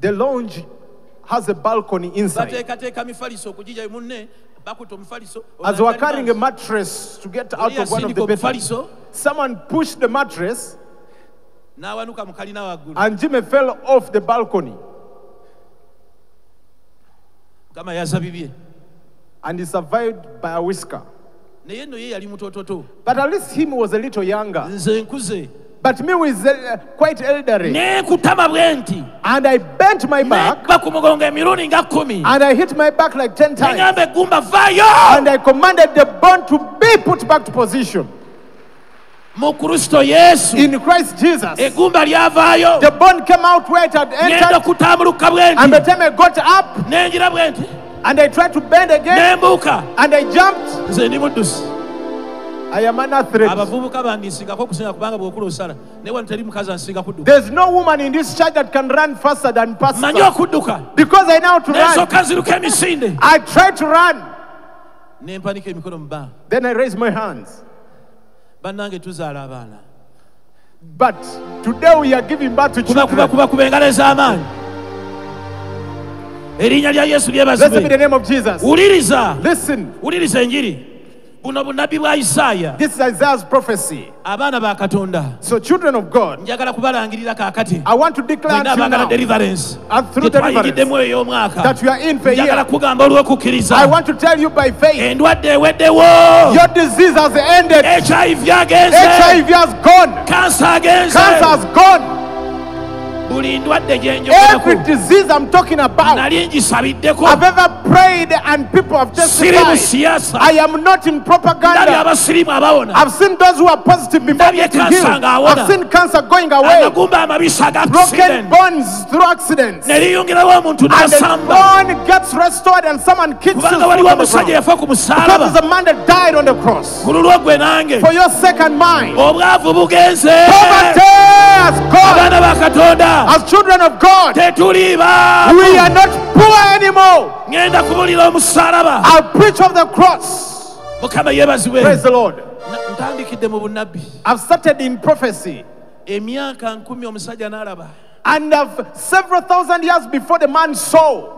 The lounge has a balcony inside. bateekateeka mifaliso okugijja munne bakuta omufaliso As they were carrying a mattress to get out of one of the bedrooms, someone pushed the mattress n'awanuka mu kalina waggulu. and Jimmy fell off the balcony. And he survived by a whisker. But at least him was a little younger. But me was uh, quite elderly. neekutama bwe nti And I bent my back. nekba ku mugongo emirundi nga kkumi and I hit my back like 10 times. neŋŋamba eggumba vaayo And I commanded the bone to be put back to position. mu kristo yesu. In Christ Jesus, eggumba lyavaayo. The bone came out where it had ngenda entered. okutambuluka bwe And the time I got up nengira bwe nti and I tried to bend again and I jumped, nze ndi muddusi I am an athlete. abavubuka bandisingako okusinga kubanga bw'okula osala naye wano teri mukazi ansinga kudduka There's no woman in this church that can run faster than manyi Pastor. okudduka Because I know how to run. nensooka nziruka emisinde I tried to run. nempanika emikono mu bbanga Then I raised my hands. bannange tuzaala abaana But today we are giving birth to kuba kuba children. kuba kuba engalo ez'amaanyi erinnya lya yesu Blessed be the lyebazibwe name of Jesus. wuliriza Listen, wuliriza enjiri buno bwa isaaya this is Isaiah's prophecy. abaana ba katonda So, children of God, njagala kubalangirira kaakati I want to declare to you now deliverance And through gyetwayigiddemu ey'omwaka that you are in for a njagala year. kugamba olw'okukkiriza I want to tell you by faith, endwadde eweddewo your disease has ended. hiv agenze HIV has gone. kansa agenze Cancer has gone. Buli ndwadde Every disease I'm talking about, ngisabiddeko I've ever prayed and people have siri mu testified. I am not in ndabye propaganda. abasirimu abawona I've seen those who are positive before Ndabye healed. ng'awona. I've seen cancer going away. amagumba amabisa aga Broken bones through accidents. omuntu And bone gets restored and someone kicks his waliwo on the omusajja yafa ku Because there's a man that died on the cross. ku lulwo gwe nange For your second mind. obwavu bugenze Poverty has gone. abaana ba katonda As children of God, we are not poor anymore. ŋŋenda kubulira omusaalaba I'll preach of the cross. Praise the Lord. Na- ntandikidde mu bunnabbi. I've started in prophecy. emyaka nkumi omusajja n'alaba. And of several thousand years before the man saw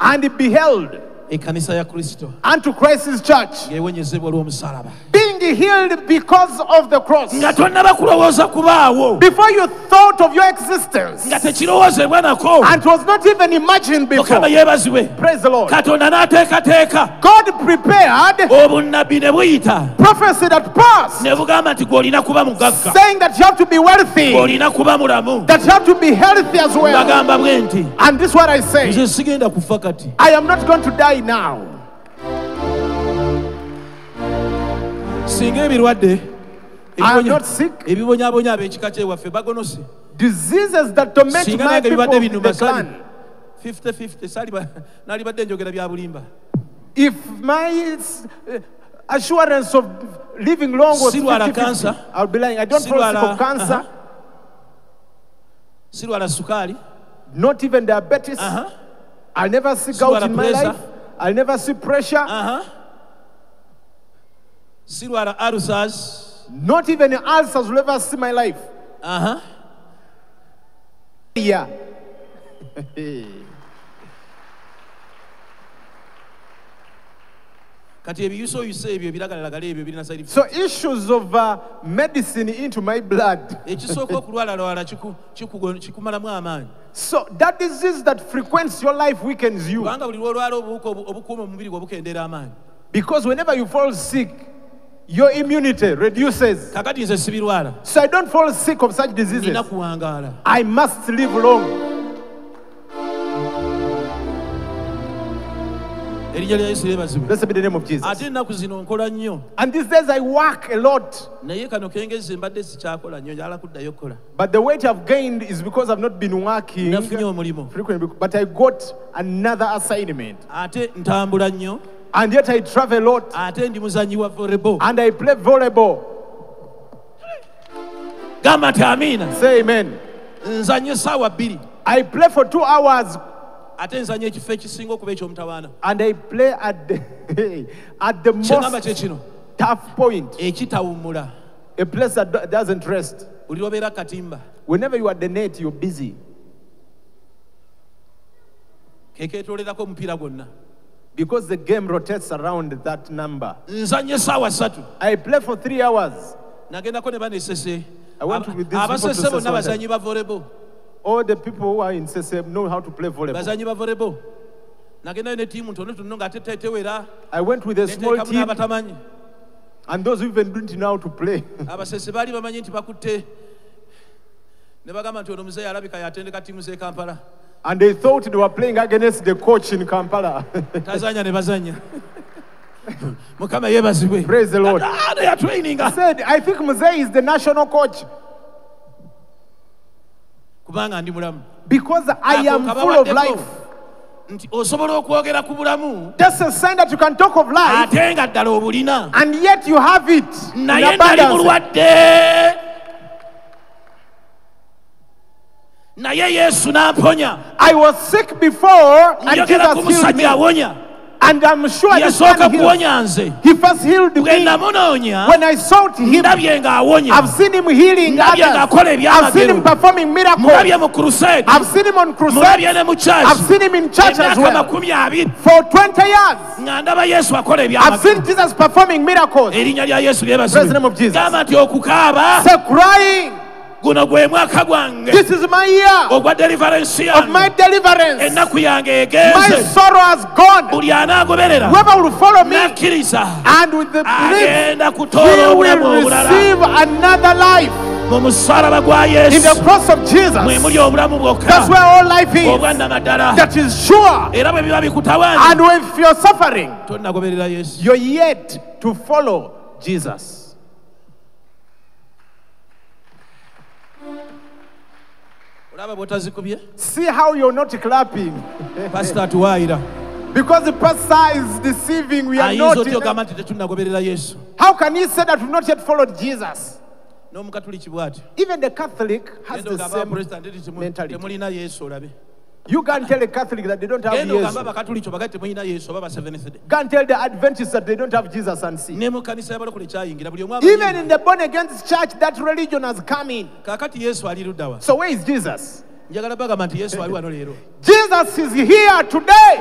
and he beheld unto Christ's church. Olw'omusaalaba being healed because of the cross. nga tonnaba kulowooza kubaawo Before you thought of your existence, nga tekirowoozebwa nako and it was not even imagined before. mukama yeebazibwe Praise the Lord. katonda n'ateekateeka God prepared obunnabbi ne buyita prophecy that passed, ne bugamba nti gw'olina kuba mugagga saying that you have to be wealthy, gw'olina kuba mulamu that you have to be healthy as well. bagamba bwe nti And this is what I say nze sigenda kufa kati I am not going to die now. Singa ebirwadde I am not sick. ab'ekika kyewaffe bagonose Diseases that torment singa my nange people bibadde of binuma the sali clan. 50-50 sali nalibadde njogera bya bulimba If my uh, assurance of living long was Silwala 50, cancer. I'll be lying. I don't Silwala- of cancer, uh-huh. sirwala sukaali not even diabetes. aha, I'll never see Silwala gout in my life. I'll never see pressure. aha. Not even ulcers will ever see my life. aha. Yeah. kati ebiyusoyuso ebyo ebiragalagala ebyo birina side effect. So issues of uh, medicine into my blood. ekisooka okulwalalwala kiku- kikugo- kikumalamu amaanyi So that disease that frequents your life weakens you. kubanga buli lwolwala obuwuka obu- obukuuma omubiri gwe bukendeera amaanyi Because whenever you fall sick, your immunity reduces. kakati nze sibirwala So I don't fall sick of such diseases. nina kuwangaala I must live long. erinnya lya yesu lyebazibwe Blessed be the name of Jesus. ate ennaku zino nkola nnyo And these days I work a lot. naye kano kengezi mbadde sikyakola nnyo njala kuddayo kukola But the weight I've gained is because I've not been working nafunye frequently. But I got another assignment. ate ntambula nnyo And yet I travel a lot. ate ndi muzanyi wa volleyball And I play volleyball. gamba nti amiina Say amen. nzanye bbiri I play for two hours ate nzanya ekifo ekisinga okuba ekyomutawaana and I play at the, at the most tough point. ekitawummula A place that doesn't rest. buli lwobeera katimba Whenever you are at the net, you're busy. kekeetolerako omupiira gwonna because the game rotates around that number. nzanye essaawa ssatu I play for three hours. nagendako ne banesese I went with these people to abasese Sese bonna one bazanyi ba volleyball. All the people who are in CSM know how to play volleyball. bazanyi ba volleyball. Nagendayo ne tiimu ntono tono nga ate tewera I went with a small neteekamu team. n'abatamanyi and those who even didn't know how to play. abasese baali bamanyi nti bakutte. Ne bagamba nti ono muzeeyi alabika yatendeka tiimu z'e kampala And they thought they were playing against the coach in Kampala. tazanya ne bazanya. Mukama yeebazibwe Praise the Lord. Ah, they are training I said, I think Mzee is the national coach. Kubanga ndi mulamu. Because I am full of life. nti osobola okwogera ku bulamu? That's a sign that you can talk of life ate nga ddala obulina. and yet you have it in naye abundance. mulwadde naye yesu n'amponya I was sick before and Jesus healed me. And I'm sure this man healed. He first healed me. When I sought him, I've seen him healing others. I've seen him performing miracles. mulabye mu crusade I've seen him on mulabye crusade I've seen him in church as well. for 20 years. nga ndaba yesu akola I've seen Jesus performing miracles. Praise the name of Jesus. Say, crying, guno gwe mwaka gwange. This is my year ogwa deliverance of my deliverance. ennaku yange My sorrow has gone. buli anaagoberera Whoever will follow me nakkiriza. and with the agenda kutoola obulamu will obulala. receive another life. Mu musalaba gwa in yesu the cross of Jesus. muli obulamu That's bwokka where all life is. That is sure. era bwe biba bikutawaanya And if you're suffering, tonnagoberera yesu See how you're not clapping. Pastor atuwaayira Because the pastor is deceiving. We are not. otya ogamba nti tetunnagoberera yesu How can he say that we've not yet followed Jesus? Even the Catholic has the same abaprotestanti nti temu- mentality. Temulina yesu olabe You can't tell a Catholic that they don't have genda Jesus. abakatuliki obagati temulina yesu oba ba day Can't tell the Adventists that they don't have Jesus and see. ne mu kanisa y'abalokole kyayingira buli omu Even in the born again church, that religion has come in. kaakati yesu ali ludda So where is Jesus? njagala bagamba nti yesu ali wano leero Jesus is here today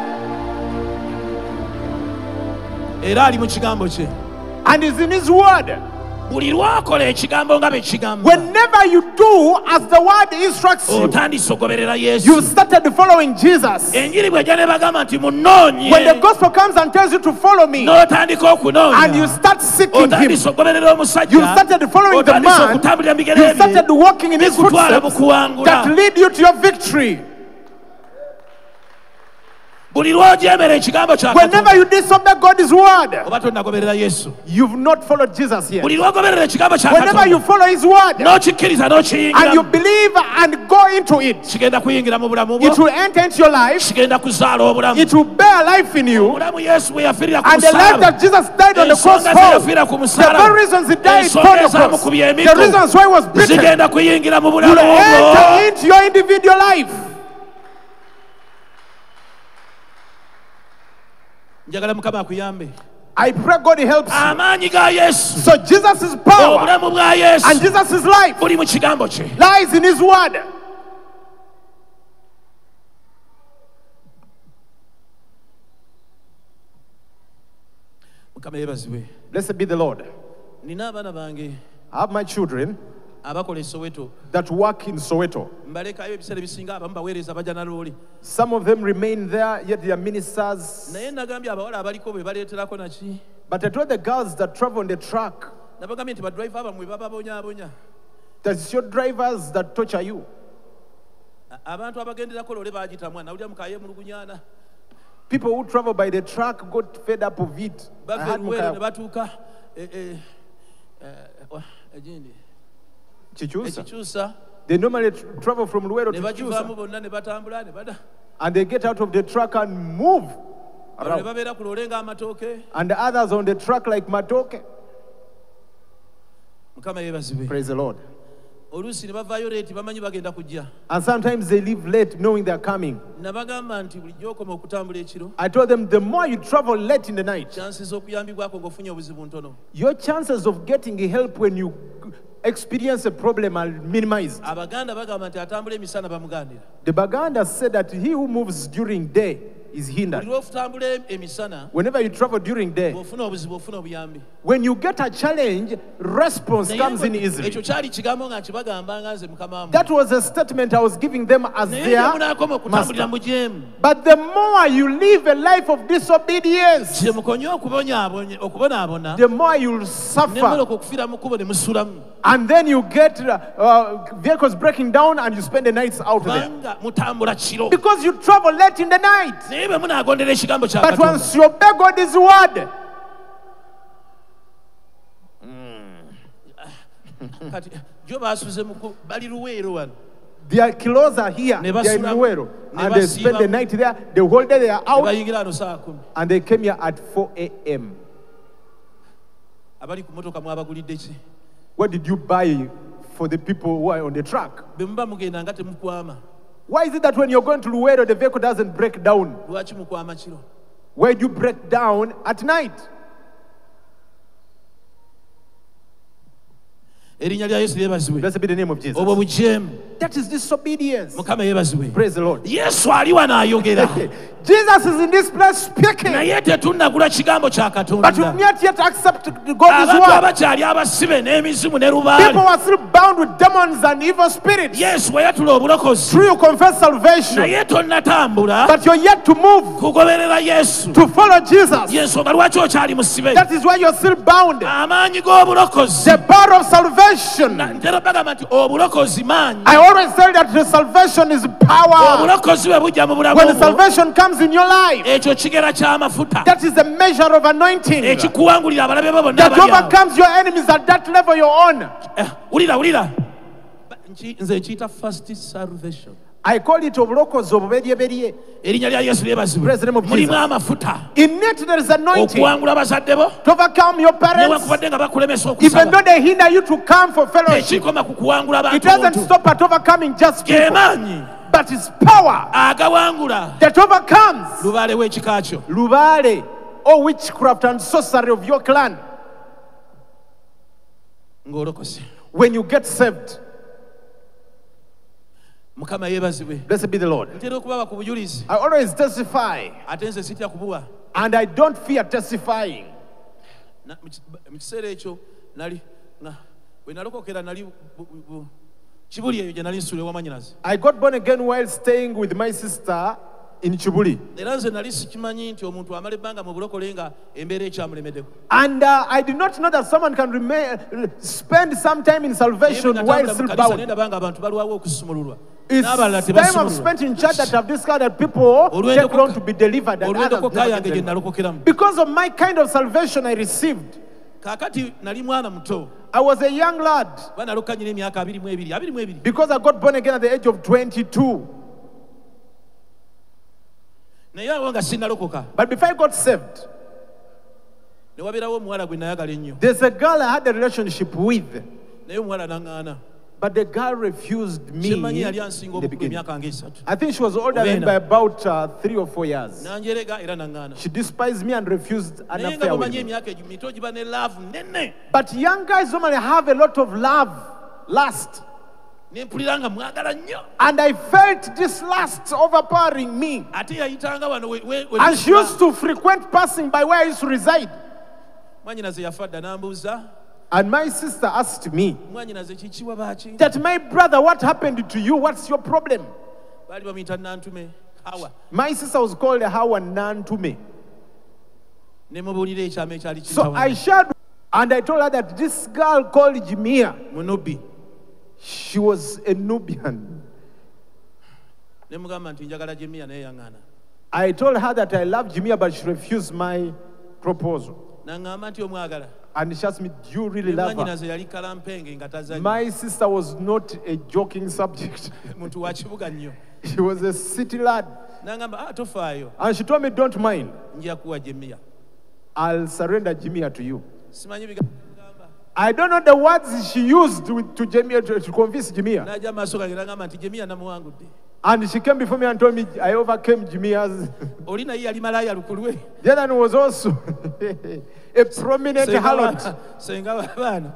era ali mu kigambo kye and is in his word. Buli lwakola ekigambo nga bwe kigamba. Whenever you do as the word instructs you, otandise ogoberera you started following Jesus. enjiri bw'ejja ne bagamba nti munoonye When the gospel comes and tells you to follow me, n'otandika and you start seeking him, otandise ogoberera omusajja. you started following the man, you started walking in his footsteps that lead you to your victory. Buli lw'ojeemera ekigambo kya Whenever you disobey God's word, oba tonnagoberera yesu. you've not followed Jesus yet. buli lw'ogoberera ekigambo kya Whenever you follow his word n'okikkiriza and you believe and go into it, kigenda kuyingira mu bulamu it will enter into your life, kigenda kuzaala obulamu. it will bear life in you, obulamu yesu bwe yafiirira ku and the life that Jesus died on the cross for, the very reasons he died for the cross, the reasons why he was beaten, zigenda kuyingira mu will enter into your individual life. Njagala mukama akuyambe. I pray God helps you. amaanyi ga yesu. So Jesus' is power and Jesus' is life. Buli mu kigambo kye. Lies in his word. Blessed be the Lord. nina abaana bange. I have my children abakola that work in Soweto. mbalekayo ebiseera ebisinga abamu baweereza bajja na looli Some of them remain there, yet they are ministers. naye nagambye abawala abaliko be baleeterako naki But I told the girls that travel on the truck nabagambye nti badrive abamwe bababonyaabonya that it's your drivers that torture you. A- abantu abagenderako loole bagitamwa nawulira mukaye mulugunyaana People who travel by the truck got fed up of it. I bava had eruweero ne Mukaya- batuuka eh, wa- egindi Ekikyusa They normally travel from Luwero to bagivaamu Chichusa. bonna ne batambula ne bada And they get out of the truck and move around. babeera ku loole ng'amatooke And the others on the truck like Matoke. Praise the Lord. oluusi ne bavaayo leeti bamanyi bagenda kujja And sometimes they leave late knowing they're coming. nabagamba nti bulijjo okoma okutambula ekiro I told them the more you travel late in the night, chansi z'okuyambibwako ng'ofunye obuzibu ntono your chances of getting help when you experience a problem are minimized. abaganda bagamba nti atambula emisana bamugandira The Baganda said that he who moves during day is hindered. Whenever you travel during day, bw'ofuna obuzibu ofuna obuyambi when you get a challenge, response comes in easily. kyali kigambo nga nkibagambanga nze mukama wammwe That was a statement I was giving them as their master. But the more you live a life of disobedience, kye mukonye okubonyaabonye- okubonaabona the more you'll suffer. muloka okufiira mu kkubo ne musulamu And then you get uh, uh, vehicles breaking down and you spend the nights out there. kubanga mutambula kiro Because you travel late in the night. Naye bwe munaagondera ekigambo kya But once you obey God's word, hmm. kati jo baasuze muku bali luweero wano their clothes are here. They are in basula- And they spend the night there. The whole day they are out. bayingira ano saa kumi And they came here at 4 a.m. abali ku motoka mwabagulidde ki What did you buy for the people who are on the truck? Bwe muba mugenda nga temukwama Why is it that when you're going to Luwero, the vehicle doesn't break down? lwaki mukwama kiro Why do you break down at night? erinnya lya yesu Blessed be the name of Jesus. That is disobedience. mukama yeebazibwe Praise the Lord. yesu ali wano ayogera Jesus is in this place speaking, naye tetunnagula kigambo kya but katonda you've not yet accepted God's abantu word. abakyali abasibe n'emizimu ne People lubaale are still bound with demons and evil spirits. yesu weyatula obulokozi True, you confess salvation, naye tonnatambula but you're yet to move kugoberera yesu to follow Jesus. yensonga lwaki okyali musibe That is why you're still bound. amaanyi g'obulokozi The power of salvation. Ntera bagamba nti obulokozi maanyi I always say that the salvation is power. obulokozi bwe bujja mu bulamu When the salvation comes in your life, ekyo kigera ky'amafuta that is a measure of anointing. Ekikuwangulira abalabe bo bonna that overcomes your enemies at that level you're on. Eh, wulira wulira. Ba- nki- nze nkiyita first salvation I call it obulokozi obuberyeberye erinnya lya yesu lyebazibwemulimu amafuta. Okuwangula abazadde bonewakubadde nga bakulemesa okusabekikoma ku kuwangula abantuemaanyi But his power that overcomes. Lubale or oh, witchcraft and sorcery of your clan. When you get saved, mukama yeebazibwe. Blessed be the Lord. ntera okubaba ku bujulizi. I always testify, ate nze sitya kubuwa and I don't fear testifying. Mu kiseera ekyo nali bwe nalokokera nali bu- bu- bu- kibuli eyo gye nali nsuula ewamanyinazi I got born again while staying with my sister in Chibuli. era nze nali sikimanyi nti omuntu amala ebbanga mu bulokole nga embeera ekyamulemeddeko And uh, I did not know that someone can remain, spend some time in salvation while still bound. ndaba nga abantu balwawo okusumululwa It's time I've spent in church that I've discovered that people take long to be delivered and others olw'endokoka never yange get gye delivered. nalokokeramu Because of my kind of salvation I received, kaakati nali mwana muto I was a young lad kuba naloka nyina emyaka abiri mu ebiri abiri because I got born again at the age of 22. naye awo nga sinnalokoka But before I got saved, ne wabeerawo omuwala gwe nayagala ennyo there's a girl I had a relationship with, naye omuwala naŋŋaana but the girl refused me. in the beginning. I think she was older than me by about uh, three or four years. nanjerega era naŋŋaana She despised me and refused an affair with me. emyaka egyo mito giba ne laavu nene But young guys normally have a lot of love, lust. nempulira nga mwagala nnyo And I felt this lust overpowering me. she used to frequent passing by where I used to reside. mwanyinaze yafa dda n'ambuuza And my sister asked me mwanyinaze kikiwa baaki that, my brother, what happened to you? What's your problem? baali bamuyita nantume hawa My sister was called Hawa Nantume. ne mubuulira ekyama ekyali So I shared and I told her that this girl called Jimia, she was a Nubian. ne mugamba nti njagala jemiya naye yaŋŋaana I told her that I love Jimia, but she refused my proposal. naŋŋamba nti omwagala And she asked me, Do you really love her? mwanyinaze yali kalampenge nga tazannya My sister was not a joking subject. muntu wa kibuga nnyo she was a city lad. ah And she told me, Don't mind. nja kuwa jemiya I'll surrender Jimia to you. I don't know the words she used to, to, to convince Jimia. n'ajja mu maaso gange n'aŋŋamba nti jemiya namuwangudde And she came before me and told me, I overcame Jimia's. oli naye yali malaaya lukulwe the was also a prominent harlot. wa- senga w'abaana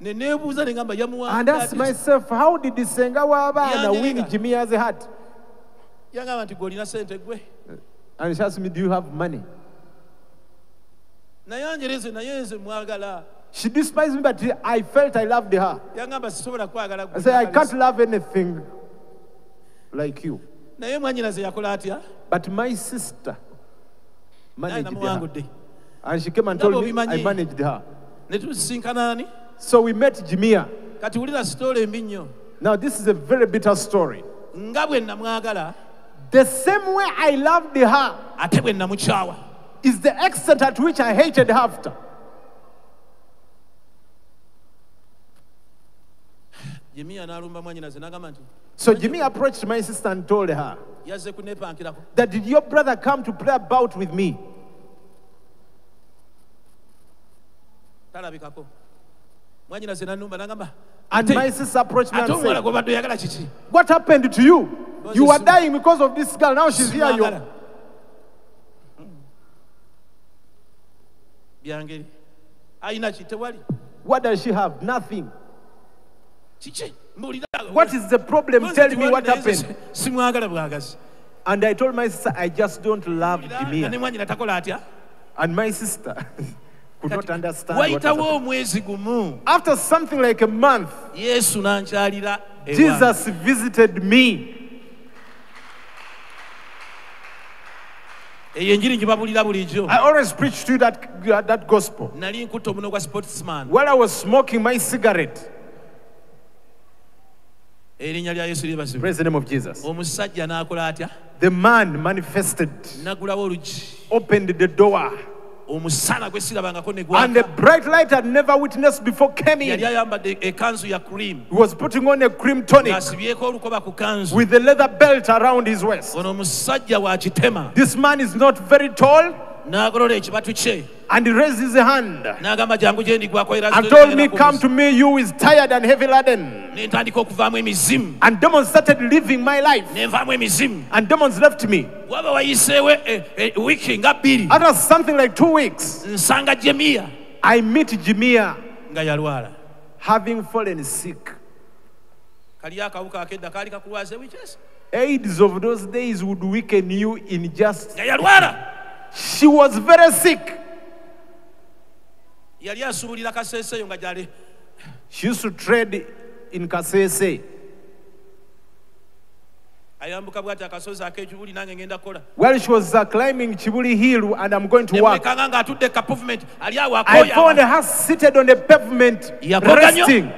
ne neebuuza ne ngamba And asked myself, how did Senga w'abaana Yanjirika. win Jimia's heart? yangamba nti gw'olina sente gwe And she asked me, do you have money? Naye anjereze naye nze mwagala She despised me, but I felt I loved her. I said, I can't love anything like you. naye mwanyinaze yakola atya But my sister managed her. And she came and told me, I managed her. So we met Jimia. kati wulira sitoola embi nnyo Now, this is a very bitter story. nga bwe namwagala The same way I loved her is the extent at which I hated her after. jemiya n'alumba mwanyinaze n'agamba nti So Jimia approached my sister and told her that did your brother come to play about with me? And my sister approached me and said, gw'obadde oyagala kiki What happened to you? You were dying because of this girl. Now she's here. You, byangeri ayina ki tewali what does she have? Nothing. What is the problem? Tell me what happened. si- simwagala bwagazi And I told my sister, I just don't love nga ne Jimia. mwanyina takola atya And my sister could not understand. What was wayitawo happening. omwezi gumu After something like a month. Jesus visited me. eyo enjiri gyebabuulira bulijjo I always preach to you that, that gospel. nali nkutta omuno gwa sportsman While I was smoking my cigarette, erinnya lya yesu lyebazibwe praise the name of Jesus, omusajja n'akola atya? The man manifested, opened the door, omusana gwe sirabangako ne and a gwaka bright light I'd never witnessed before came in. ayambadde ekanzu ya cream. He was putting on a cream tonic ng'asibyeko olukoba ku kanzu. with a leather belt around his waist. ono omusajja wa kitema. This man is not very tall, n'agolola ekibatu kye and he raised his hand. N'agamba jangu gye ndigwako era and told me, Come to me, you is tired and heavy laden. ne ntandika okuvaamu emizimu. And demons started living my life. ne nvaamu emizimu. And demons left me. waba wayiseewo wiiki nga bbiri. After something like two weeks, I meet Jimia having fallen sick. kali akawuka akedda kaali kakulwaza wikyesi AIDS of those days would weaken you in just. She was very sick. yali asuubulira kaseeseeyo nga gyali She used to trade in Kasese. ayambuka bwati akasozi ak'ekibuli nange ngenda kukola While she was uh, climbing Chibuli Hill and I'm going to work, nemulekanga ng'atudde ka pavement ali awo I found her seated on the pavement, resting.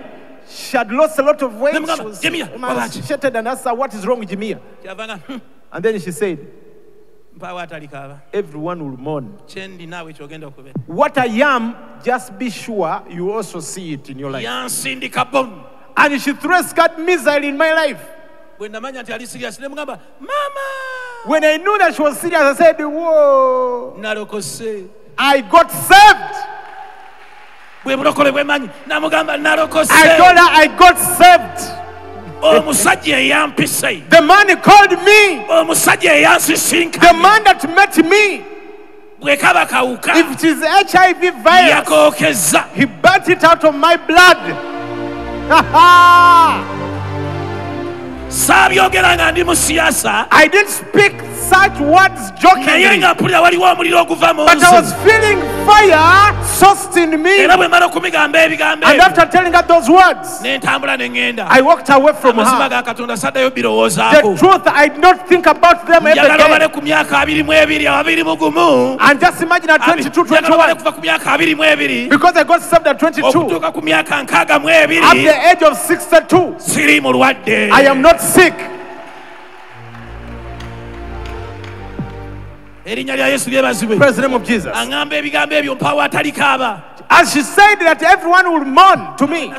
She had lost a lot of weight. She was "Jimia, emaciated and asked her, What is wrong with Jimia? "Hmm, And then she said, mpaawo atalikaaba Everyone will mourn. kyendi naawe kyogenda okubeera What I am, just be sure you also see it in your life. yansindika bomu And she threw a scud missile in my life. bwe namanya nti ali sirias nemugamba maama When I knew that she was serious, I said, Whoa, nalokose I got saved. bwe bulokole bwemanyi namugamba nalokose I told her I got saved. Omusajja eyampise. The man called me, omusajja the man that met me, kawuka if it is HIV virus, he burnt it out of my blood. saabyogera ndi mu siyaasa I didn't speak such words naye jokingly, nga mpulira waliwo omuliro oguva mu but I was feeling fire sourced in me. era bwe mala okumigamba ebigambo And after telling her those words, ne ntambula ne ŋŋenda. I walked away from her. The truth, I did not think about them every njagala obale day. ku myaka abiri mu ebiri abiri mu gumu. And just imagine at 22, njagala obale 21, kuva ku myaka abiri mu ebiri. Because I got saved at 22, okutuuka ku myaka nkaaga mu at the age of 62, I am not sick. Erinnya lya yesu lyebazibwe Praise the name of Jesus. aŋŋamba ebigambo ebyo mpaawo atalikaaba As she said that everyone would mourn to me,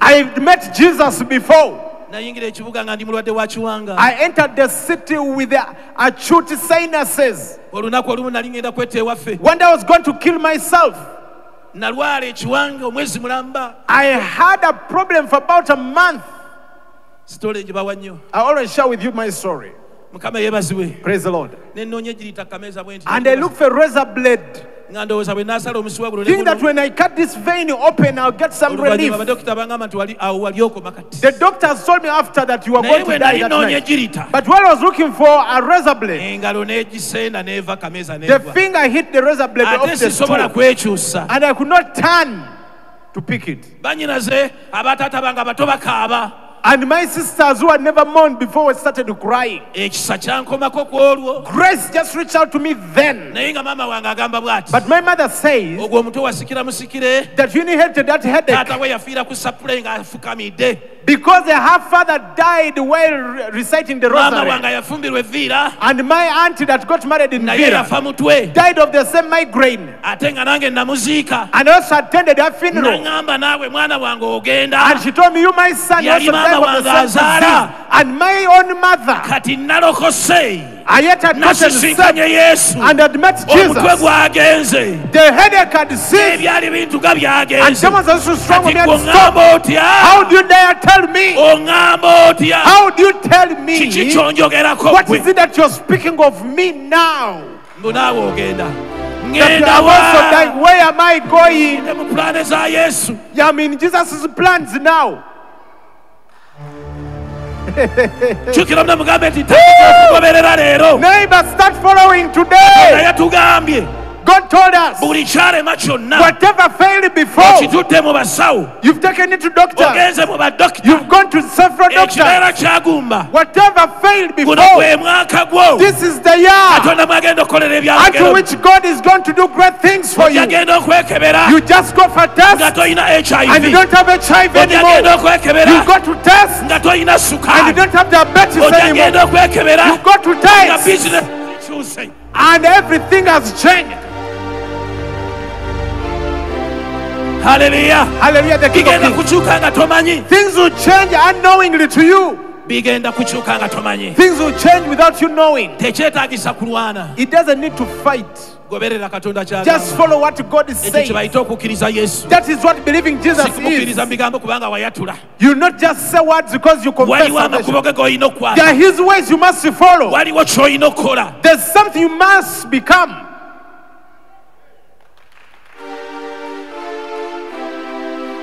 I met Jesus before. nayingira ekibuga nga ndi mulwadde wa kiwanga I entered the city with the acute sinuses. olunaku olumu nali ngenda kwetta ewaffe One day I was going to kill myself. nalwala ekiwanga omwezi mulamba I had a problem for about a month. sitole ngibawa nnyo I always share with you my story. Mukama Praise the Lord. nenoonya egirita kameeza bwe nti And I looked for a razor blade. Nga ndowooza bwe naasala omusiwa guno ne Think that when I cut this vein open, I'll get some relief. oluvannyuma badokita bangamba nti wali- awo wali okoma kati. The doctors told me after that you are going to die that night. But while I was looking for a razor blade, engalo n'egisenda n'eva kameza the finger hit the razor blade ate of the stool, and I could not turn to pick it. Banyinaze abataata bange bato bakaaba And my sisters who had never mourned before started to crying. ekisa kyankomako ku olwo Grace just reached out to me then. naye nga maama wange agamba bw'ati But my mother says ogwo omutwe wasikira musikire that you inherited that headache taata we yafiira ku sapule ng'afukamidde because half father died while reciting the rosary. wange yafumbirwa evviira And my auntie that got married in naye Vera yafa mutwe died of the same migraine. ate nga nange namuziika And also attended her funeral. naŋŋamba naawe mwana wange ogenda And she told me, You, my son, Yali also died mama of the wange same azaala. disease. And my own mother, kati nalokose I yet had gotten nasisinkanye yesu and had met omutwe Jesus. gwagenze The headache had ceased. ebyali bintu ga And byagenze someone was so strong with kati me and gwoŋŋamba stopped. otya How do you dare tell me? How do you tell me? kyonjogerako What gwe is it that you're speaking of me now? mbu naawe ogenda That you ŋŋenda have also died. wa Where am I going? ne mu pulaane za yesu in Jesus' plans now. Jjukira muna mugambe nti tandika okugoberera leero Neighbors, start following today. naye tugambye God told us buli kyalema kyonna whatever failed before, okitudde mu basawo you've taken it to doctors, ogenze mu badokita you've gone to several ekibeera doctors. kyagumba Whatever failed guno before, gwe mwaka gwo. this is the year. Katonda mwagenda okukolera unto which God is going to do great things for you. okwekebera. You just go for nga tests and you don't have HIV anymore. okwekebera. You go to test nga tolina and you don't have diabetes anymore. okwekebera. You go to nga test bizinesi ekyuse and everything has changed. Haleluya Hallelujah, the King of bigenda Kings. kukyuka nga tomanyi Things will change unknowingly to you. bigenda kukyuka nga tomanyi Things will change without you knowing. kulwana It doesn't need to fight. goberera katonda Just follow what God is saying. okukkiriza yesu That is what believing Jesus is. kubanga wayatula You not just say words because you confess waliwo amakubo salvation. ge g'olina They okukwata are His ways you must follow. waliwo ky'olina okukola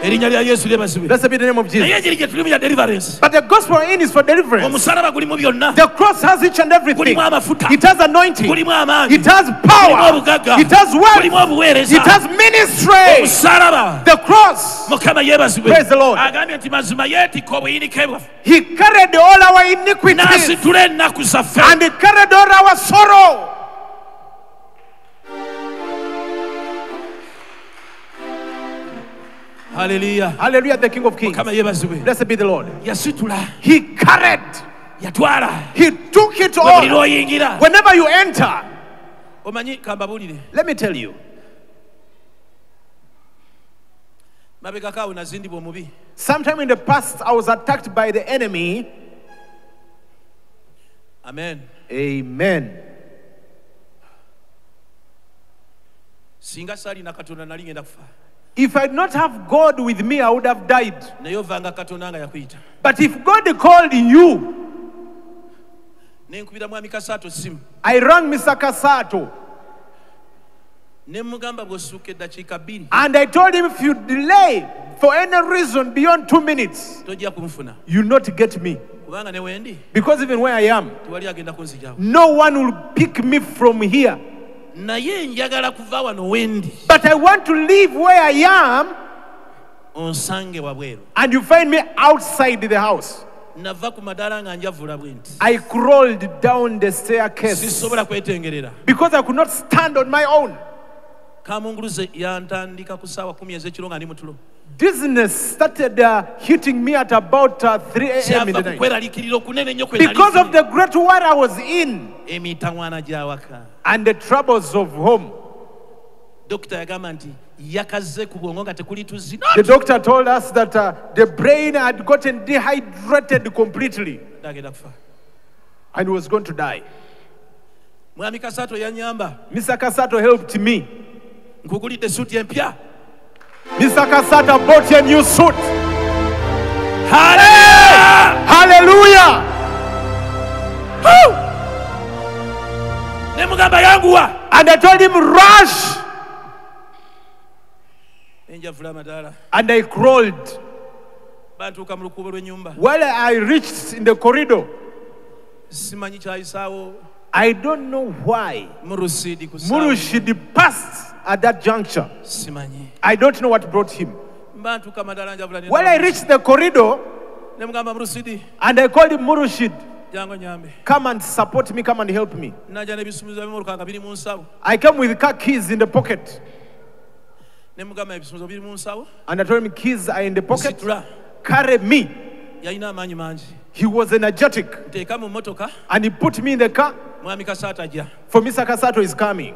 erinnya lya yesu lyebazibwe Blessed the name of Jesus. gye tulimu ya deliverance But the gospel in is for deliverance. omusalaba gulimu byonna The cross has each and everything. gulimu amafuta It has anointing. gulimu amaanyi It has gulimu power. obugagga It has gulimu wealth. obuweereza It has ministry. omusalaba The cross. mukama yeebazibwe Praise the Lord. agambye nti mazima yeetikka obuyinike bwaffe He carried all our iniquities n'asitula ennaku zaffe and he carried all our sorrow. Haleluya Hallelujah, the King of Kings. Blessed be the Lord. He carried, he took it all. Whenever you enter, let me tell you, mabegako awo nazindibwa omubi sometime in the past I was attacked by the enemy. amen. Amen. singa saalina katonda nali ngenda kufa If I did not have God with me, I would have died. naye ovanga katonda nga yakuyita But if God called you, nenkubira mwami kasaato simu I rang Mr. Kasato ne mugamba bw'ossuuka eddakiika bbiri and I told him if you delay for any reason beyond two minutes, tojja kunfuna you not get me. kubanga ne wendi Because even where I am, tewali agenda kunzijawo no one will pick me from here. Naye njagala kuva wano wendi But I want to live where I am onsange wabweru and you find me outside the house. nava ku madaala nga njavula bwe nti I crawled down the staircase sisobola kwetengerera because I could not stand on my own. kamunguluze yantandika ku kumi ez'ekiro nga ndi mu tulo Dizziness started uh, hitting me at about uh, 3 a.m. in the night. kweraliikirira okunene ennyo kwe Because of the great war I was in and the troubles of home. dokita yagamba nti yakazze ku bwongo nga tekuli tuzzi The doctor told us that uh, the brain had gotten dehydrated completely and was going to die. Mr. Kasato helped me. nkugulidde suuti empya Mr. Kasato bought a new suit. Hallelujah! ne yanguwa And I told him, rush. Amadaala and I crawled. bantuuka mu lukuubo lw'ennyumba While I reached in the corridor, simanyi kyayisaawo I don't know why. Murushid passed at that juncture. simanyi. I don't know what brought him. bantuuka amadaala njavula While I reached the corridor ne mugamba murusiidi and I called him Murushid, come and support me, come and help me. najja n'ebisumuluzo bimuluka nga biri mu nsawo I came with car keys in the pocket ne mugamba ebisumuluzo biri mu nsawo and I told him keys are in the pocket. Carry me. yalina amaanyi mangi He was energetic and he put me in the car mwami kasaata ajja for Mr. Kasato is coming.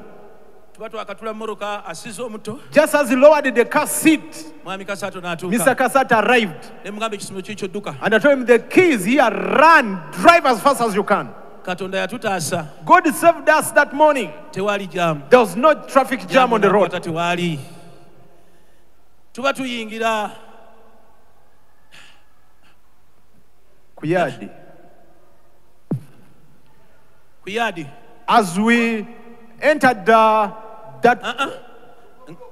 Just as he lowered the car seat, Mr. Kasata arrived. ne mugamba ekisumuluzo kikyo dduka And I told him the keys here, run, drive as fast as you can. katonda yatutaasa God saved us that morning. There was no traffic jam on the road. Tuba tuyingira Kuyadi. ku yaadi As we entered uh, that uh-uh.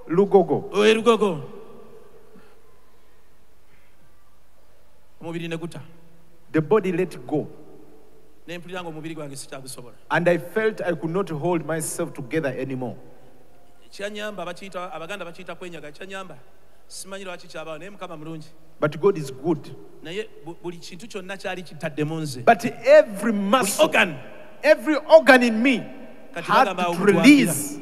Lugogo, erugogo omubiri ne guta the body let go. ne mpulira nga omubiri gwange sikyagusobola And I felt I could not hold myself together anymore. kyanyamba bakiyita abaganda bakiyita kwenyaga kyanyamba. Simanyi lwaki kyabaawo naye mukama mulungi. But God is good. naye bu- buli kintu kyonna kyali kitaddemu nze. But every muscle, organ. every organ in me had to release.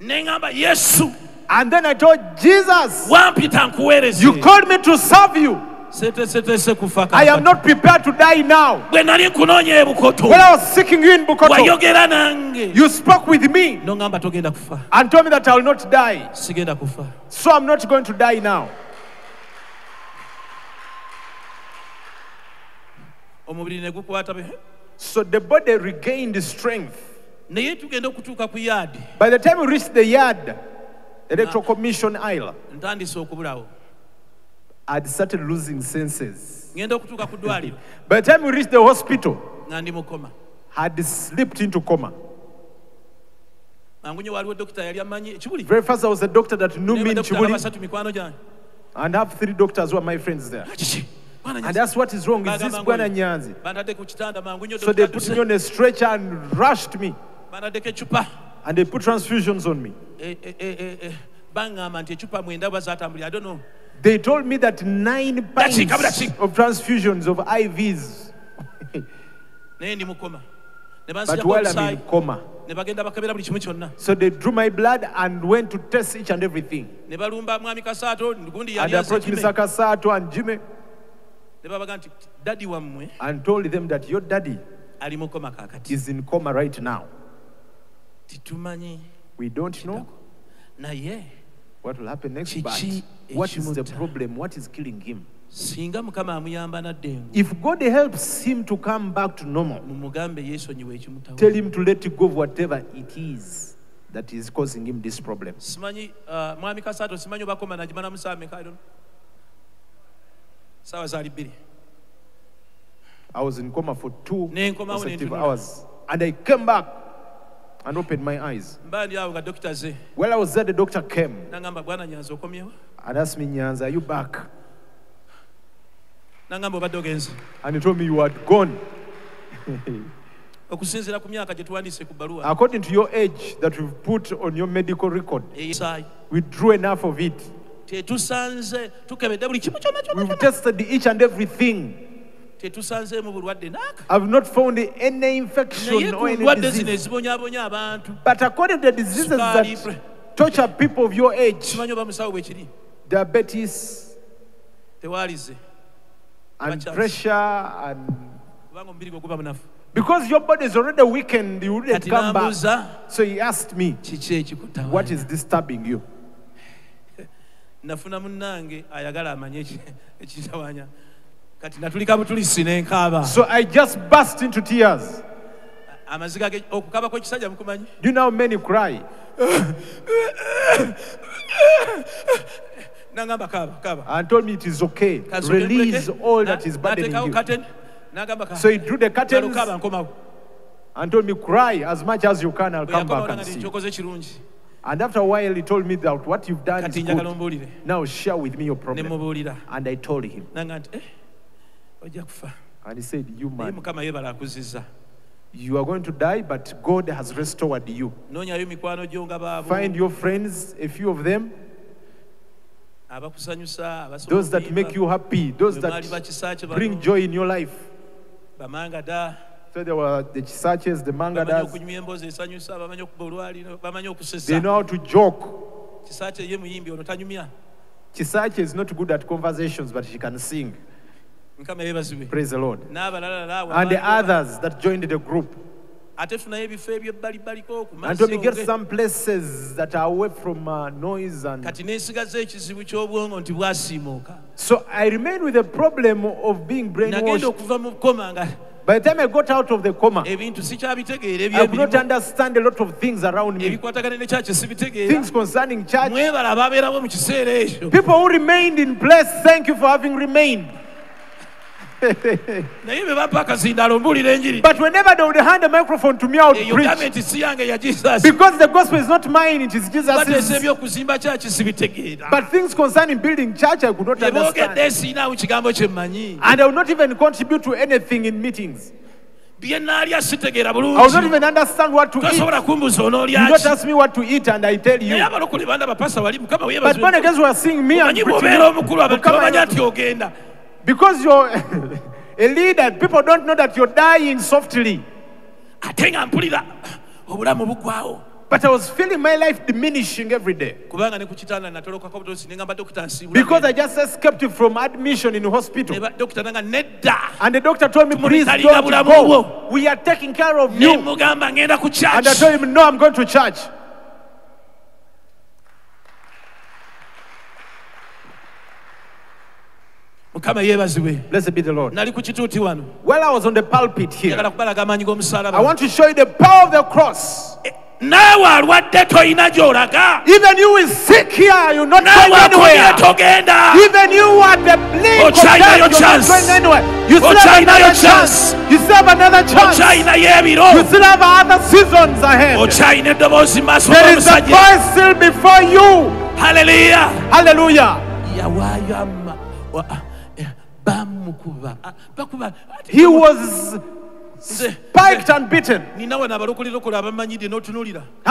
Ne ŋŋamba yesu And then I told Jesus, wampita nkuweereze You called me to serve you. I am not prepared to die now. bwe nali nkunoonya ebukoto When I was seeking you in Bukoto, you spoke with me noŋŋamba togenda kufa and told me that I will not die. So I'm not going to die now. omubiri ne gukwata be So the body regained strength. Naye tugenda okutuuka ku yaadi By the time we reached the yard, electoral commission aisle, ntandise okubulawo I'd started losing senses. ngenda okutuuka ku ddwaliro By the time we reached the hospital, I'd slipped into coma. mangu nyo waliwo dokita yali amanyi ekibuli Very fast, I was a doctor that knew me in Chibuli, basatu mikwano gyange and I have three doctors who are my friends there. Ah, and that's what is wrong. Is this Bwana. Nyanzi? bantadde ku kitanda mangu nyo So they put me on a stretcher and rushed me, and they put transfusions on me. Eh, eh, eh, baŋŋamba nti ecupa mwenda bwa zatambulira i don't know They told me that nine pints Dachi, kabla chi. of transfusions of IVs, naye ndi mukoma ne but while I'm in coma. ne bagenda bakebera buli kimu kyonna So they drew my blood and went to test each and everything. ne balumba mwami kasaato gundi And approached Mr. Kasato and Jimmy ne babaga nti dadi wammwe and told them that your daddy ali mukoma kaakati is in coma right now. Titumanyi We don't know naye what will happen next, but what is the problem? What is killing him? singa mukama amuyamba naddengu If God helps him to come back to normal, mumugambe yeesonyiwa ekimutawo tell him to let go of whatever it is that is causing him this problem. simanyi uh, mwami kasaato simanyi obakoma nagimala musaameka I don't saawa zaali bbiri I was in coma for two Ne nkomawo ne consecutive hours. And I came back and opened my eyes. mba ndi awo nga dokita ze While I was there, the doctor came nagamba bwana nyanza okomyewo and asked me, Nyanza, are you back? nagamba obadde ogenze And he told me you had gone. okusinziira ku myaka gye tuwandiise ku baluwa According to your age that we've put on your medical record, we drew enough of it. tetusanze tukebedde buli kimu kyonna kyonna We've tested each and everything. Tetusanzeemu bulwadde naaka I've not found any naye infection ku or any ndwadde zino disease. ezibonyaabonya abantu. But according to the diseases that torture people of your age, kimanyi oba musawo bwe kiri? diabetes tewaalize and pressure, and kubanga omubiri gwe guba munafu. because your body is already weakened, you wouldn't kati come back. nambuuza So he asked me, kiki What is disturbing you? nafuna munnange ayagala amanye eki- ekitawanya So I just burst into tears. amaziga ge- okukaba kwekisajja mukumanyi Do you know how many cry? nagamba kaaba kaaba And told me it is okay. Release all that is burdening you. curtain, n'agamba kaaba. So he drew the curtains and told me, Cry as much as you can, I'll come back and see. you." tikyokoze kirungi And after a while, he told me that what you've done is good. Now share with me your problem. And I told him. nanga nti eh, ojja kufa And he said, You man, mukama yeebala akuzizza you are going to die, but God has restored you. noonyayo mikwano gyo nga baabo Find your friends, a few of them, those that make you happy, those that bring joy in your life. So there were the Chisaches, the Mangadas. okunywa emboozi esanyusa bamanyi okuba olwaliro bamanyi They know how to joke. kisaakye ye muyimbi ono tanyumya Chisache is not good at conversations, but she can sing. Praise the Lord. And the others that joined the group. ate tunayo ebifo ebyebbalibaliko ku And when we get some places that are away from uh, noise and kati neesigaza ekizibu ky'obwongo nti bwasiimuuka so I remain with the problem of being brainwashed. okuva mu koma nga By the time I got out of the coma, I could not understand a lot of things around me. ebikwatagana ne kyaki sibitegeera Things concerning church. mwebala abaabeerawo mu kiseera ekyo People who remained in place, thank you for having remained. Naye bwe bampa akazindaalo mbuulira enjiri But whenever they would hand a microphone to me, I would eyo preach. gavumenti si yange ya jesus Because the gospel is not mine, it is bateesa Jesus'. ebyokuzimba kyaki sibitegeera But things concerning building church, I could not understand. siinaawo kigambo kye mmanyi And I would not even contribute to anything in meetings. bye naalya sitegeera I would not even understand what to eat. tosobola kumbuza You don't ask me what to eat, and I tell you. naye abalokole banda bapasa wali mukama But when weebazibwe again we are seeing me and omanyi preaching, bw'obeera omukulu abantu bamanya nti ogenda because you're a leader, people don't know that you're dying softly. ate nga mpulira obulamu bugwawo But I was feeling my life diminishing every day kubanga ne ku kitanda natolokako butosi ne ngamba dokita because I just escaped from admission in hospital. dokita nanga nedda And the doctor told me, please don't go. We are taking care of you. mugamba ngenda ku And I told him, no, I'm going to church. Mukama yeebazibwe Blessed be the Lord. nali ku kituuti wano While I was on the pulpit here, njagala kubalaga amaanyi I g'omusalaba want to show you the power of the cross. Eh, naawe alwadde tolina gy'olaga Even you is sick here, you're not naawe going akomye anywhere. togenda Even you at the blink of death, you're not chance. going anywhere. You still have another chance. chance. You still have another chance. ebiro You still have other seasons ahead. eddoboozi maaso There is a g'omusajja voice still before you. Hallelujah. yawaayo ama Ah, he was spiked and beaten. nina wano abalokolirokole abamanyidde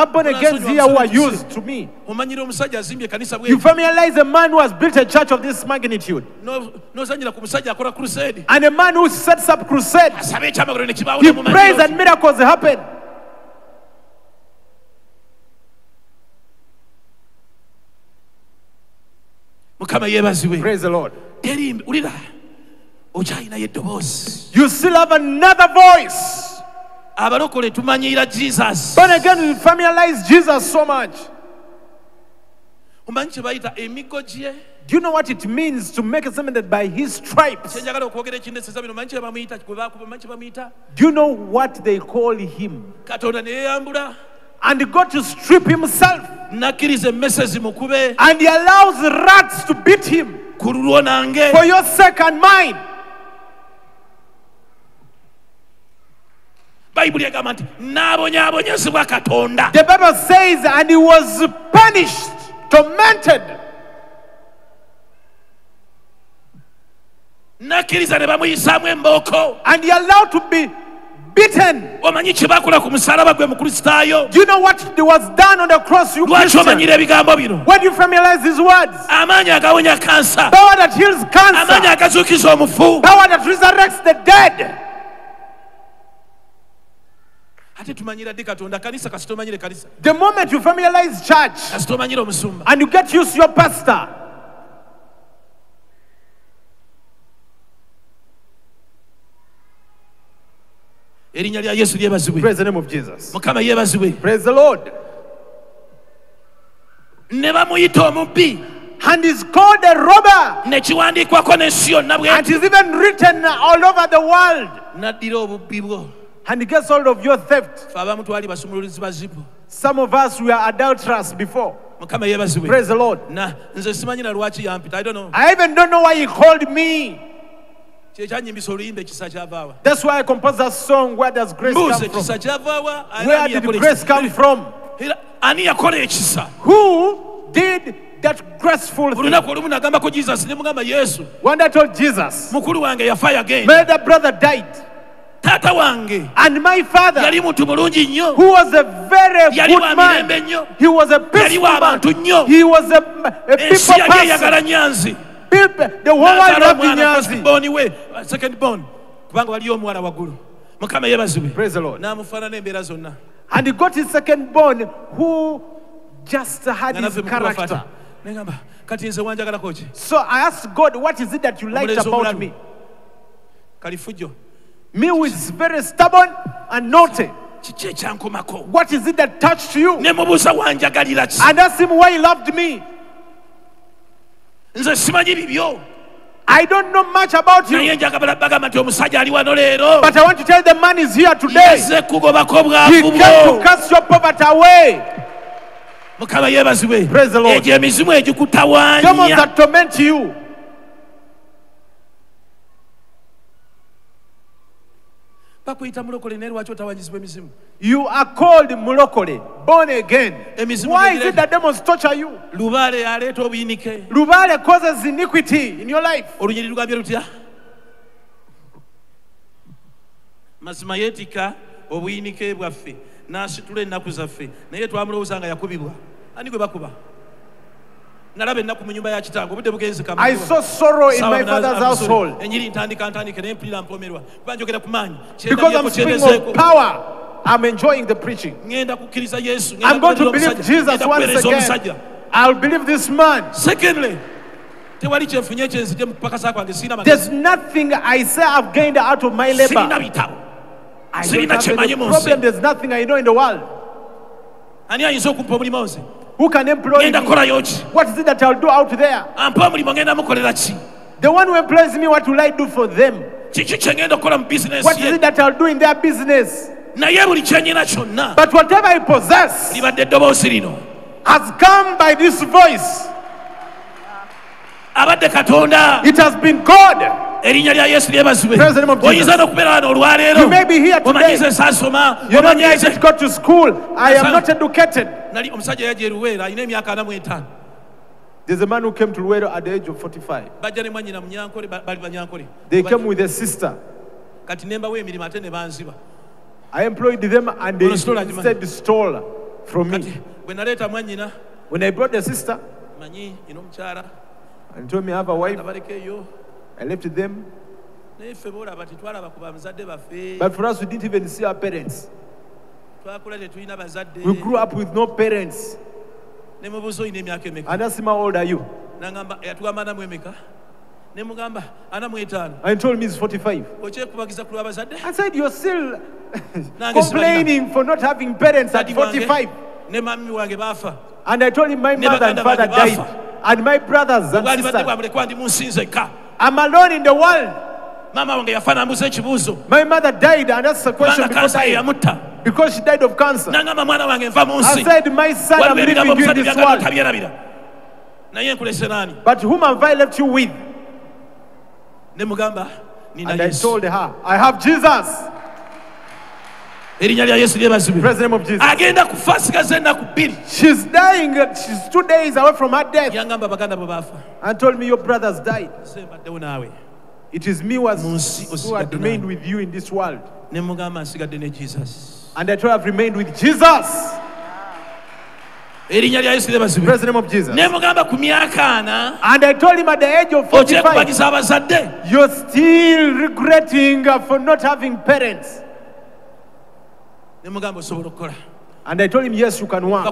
born again here who are used to me. omanyira omusajja azimbye kanisa bwe. You familiarize a man who has built a church of this magnitude. No- n'ozanyira ku musajja akola crusade. And a man who sets up crusade. asaba ekyamagalo ne kibaawo He prays and miracles happen. Praise the Lord. You still have another voice. abalokole tumanyira jesus Born again, we familiarize Jesus so much. omanyi kye bayita emiggo gye Do you know what it means to make a that by his stripes? kyenjagala okwogera ekinneseza bino omanyi kye bamuyita gwe bakuba omanyi kye bamuyita Do you know what they call him? katonda ne yeeyambula And God to strip himself. nakkiriza emmesezi mukube And he allows rats to beat him ku lulwo nange for your sake and mine. Bayibuli egamba nti n'abonyaabonyezebwa katonda. The Bible says, and he was punished, tormented. nakkiriza ne bamuyisaamu embooko. And he allowed to be beaten. omanyi kye bakola ku musalaba gwe mukristaayo Do you know what was done on the cross, you lwaki Christian? omanyira ebigambo bino? When you familiarize these words, amaanyi agawonya kansa. power that heals amaanyi cancer, agazuukiza omufu power that resurrects the dead. ate tumanyira ddi katonda kanisa kasita omanyire kanisa The moment you familiarize church kasita omanyire omusumba and you get used to your pastor, erinnya lya yesu lyebazibwe praise the name of Jesus. Praise the Lord. ne bamuyita omubbi And he's called a robber. nekiwandiikwako n'ensi yonna bwe And he's even written all over the world. Naddira obubbi bwo And he gets hold of your theft. fe abamu twali basumululizi bazibu Some of us were adulterous before. Praise the Lord. na nze simanyi na lwaki i don't know I even don't know why he called me. kyekyanyimbisa oluyimba ekisa kyavaawa That's why I composed that song. Where does grace come from? Where did grace come from? Era ani yakola ekisa Who did that graceful thing? olunaku olumu nagambako jesus ne mugamba yesu One day I told Jesus, mukulu wange yafa yagenda my other brother died. Taata wange. And my father, yali muntu mulungi nnyo. who was a very good man, he was a peaceful man. He was a, a people person. People, the whole world loved omwana Nyanzi. uh, second born kubanga waliyo omuwala waggulu. Mukama yebazibwe Praise the Lord. n'amufaanana embeera zonna. And he got his second born who just had his character. kati nze wanjagalako ki? So I asked God, what is it that you liked about me? kalifujjo Me who is very stubborn and naughty. kiki ekyankomako What is it that touched you? ne mubuuza wanjagalira ki And asked him why he loved me. nze simanyi bibyo I don't know much about you, naye njagala bagamba nti omusajja ali wano leero but I want to tell you the man is here today. kugobako He bwavu came bwo to cast your poverty away. mukama yeebazibwe Praise the Lord. egyo emizimu Demons that torment you. Bakuyita mulokole naye lwaki otawanyizibwa emizimu You are called Mulokole, born again. Why is it that demons torture you? lubaale aleeta obuyinike Lubale causes iniquity in your life. olunyiri lugambye lutya mazima yeetika obuyinike bwaffe n'asitula ennaku zaffe naye twamulowooza nga yakubibwa ani gwe bakuba nalaba ennaku mu nyumba ya kitange obudde bugenzi I saw sorrow in my father's household enyiri ntandika ntandike naye mpulira mpomerwa kuba njogera ku maanyi because I'm speaking of power. I'm enjoying the preaching. ŋŋenda kukkiriza yesu I'm going to believe Jesus once again. I'll believe this man. secondly tewali kyenfunye kyenzidde mu kupakasa kwange sirina There's nothing I say I've gained out of my labor. I don't have any problem. There's nothing I know in the world. Ani ayinza okumpa omulimu nze Who can employ me? What is it that I'll do out there? ampa omulimu ŋŋenda mukolera ki The one who employs me, what will I do for them? kiki kye ŋŋenda okukola mu bizinesi What is it that I'll do in their business? naye buli kyenyina kyonna But whatever I possess libadde eddoboozi lino has come by this voice. It has been God. Erinnya lya yesu lyebazibwe Praise of Jesus. oyinza n'okubeera wano olwaleero You may be here today. omanyize saasoma You know I omanyize to school. I am not educated. nali omusajja yajja eruweera alina emyaka ana mu etaano There's a man who came to Luwero at the age of 45. bajja ne mwanyina mu nyankole ba- bali banyankole They came with a sister. kati ne mbawa emirimu ate banziba I employed them and they stole instead stole from me. bwe naleeta mwanyina When I brought the sister manyi ina omukyala and told me I have a wife, I left them. naye ffe boolaba tetwalaba ku bazadde baffe But for us, we didn't even see our parents. twakula tetulina bazadde We grew up with no parents. ne mubuuza olina emyaka And asked him, How old are you? nagamba yatugamba eh, anamu emeka ne mugamba ana mu etaano And told me he's 45. okyekubagiza I said, You're still complaining for not having parents at 45. ne mami wange baafa And I told him, My mother and father died. And my brothers and sisters. Bwamulekwa ndi mu nsi nzekka I'm alone in the world. maama wange yafa nambuza ekibuuzo My mother died, and that's the question kubanga because, kansa I, yamutta because she died of cancer. nangamba mwana wange nva mu I nsi said, My son, I'm waliwo ebigambo leaving you in omusajja this byagala world. tabyerabira naye nkulese naani But whom have I left you with? ne mugamba nina And I yesu told her, I have Jesus. Erinnya lya yesu lyebazibwe Praise the name of Jesus. agenda kufa asigaza ennaku bbiri She's dying. Uh, she's two days away from her death. yangamba baganda bwe baafa And told me, Your brothers died. naawe It is me who, was, who had remained with you in this world. ne mugamba nsigadde jesus And I told I've remained with Jesus. erinnya lya yesu lyebazibwe Praise the name of Jesus. ne mugamba ku myaka ana And I ne mugamba osobola okukola And I told him, Yes, you can work.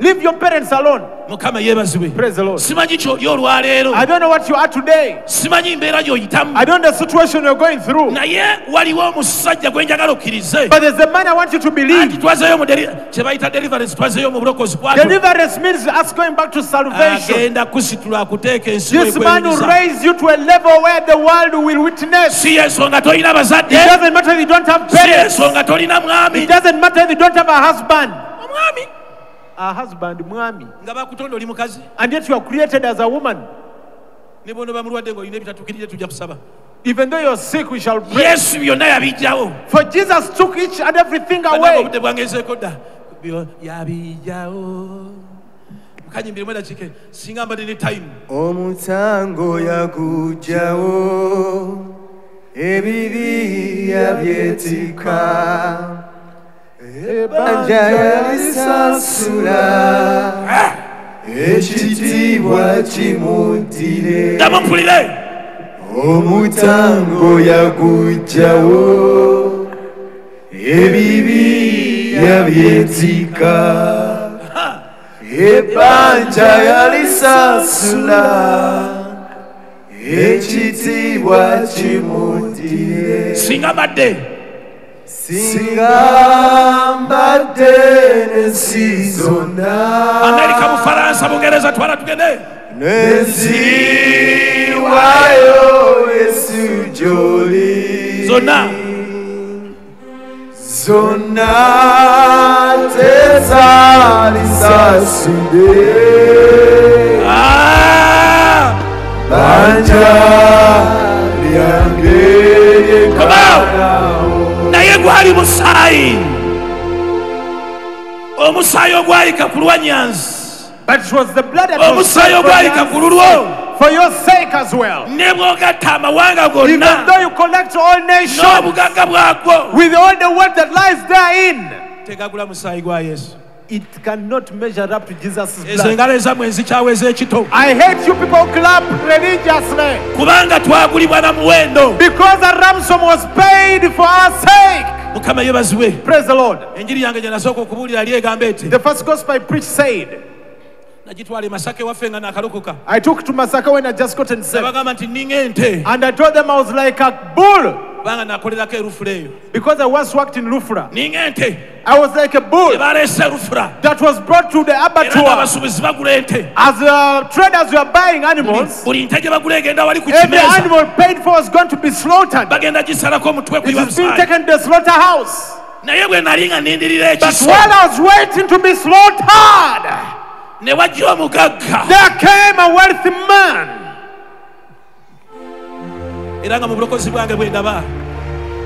Leave your parents alone. Praise the Lord. simanyi kyoli olwaleero I don't know what you are today. simanyi mbeera gy'oyitamu I don't know the situation you're going through. naye waliwo omusajja gwe njagala okkirize But there's a man I want you to believe. twazeeyo mu deli- kye bayita deliverance twazeeyo mu bulokozi Deliverance means us going back to salvation. agenda kusitula akuteeka ensi This man will raise you to a level where the world will witness. It doesn't matter if you don't have parents. yensonga tolina mwami It doesn't matter if you don't have a husband. Omwami A husband, mwami. nga bakutonda oli mukazi And yet you are created as a woman. ne bono bamulwadde ng'olina ebitatuukirire tujja kusaba. Even though you're sick, we shall pray. Yes, For Jesus took each and everything away. singa mbadde ne time? Omutango yagujjawo ebibi yabyetika Ebanjaya lisansula ekitiibwa kimutire Dama mpulile omutango yagujjawo ebibi yabyetika Epanja ya lisasula ekitiibwa kimutire singa badde singa mbadde n'ensi zonna amerika bufalansa bungereza twala tugende. Neziwayo yesu gy'oli zonna zonna tezalisasudde Ah! banja gwali musaayi omusaayi ku lwanyanzi But it was the blood that was omusaayi shed for ogwayika ku your- lulwo for your sake as well. ne bw'ogatta amawanga Even though you collect all nations with all the wealth that lies therein, tegagula musaayi gwa yesu. it cannot measure up to Jesus' blood. engalo ezammwe nzikyaweza ekito. I hate you people who clap religiously. Kubanga twagulibwa na muwendo. Because a ransom was paid for our sake. Mukama Praise the Lord. enjiri yange gye nasooka okubuulira yali egamba eti The first gospel I preached said, nagitwala masaka waffe nga nakalokoka I took to Masaka when I just got nti ninga And I told them I was like a bull kubanga nakolerako erufula eyo because I once worked in Lufra. ninga ente I was like a bull that was brought to the abattoir. ng'abasuubuzi bagula ente As uh, traders were buying animals, buli nte gye bagula egenda wali every animal paid for was going to be slaughtered. bagenda gisalako omutwe It is being taken to the slaughterhouse. naye bwe nali nga nindirira But while I was waiting to be slaughtered, ne wajja omugagga there came a wealthy man. Era nga mu bulokozi bwange bwe ndaba.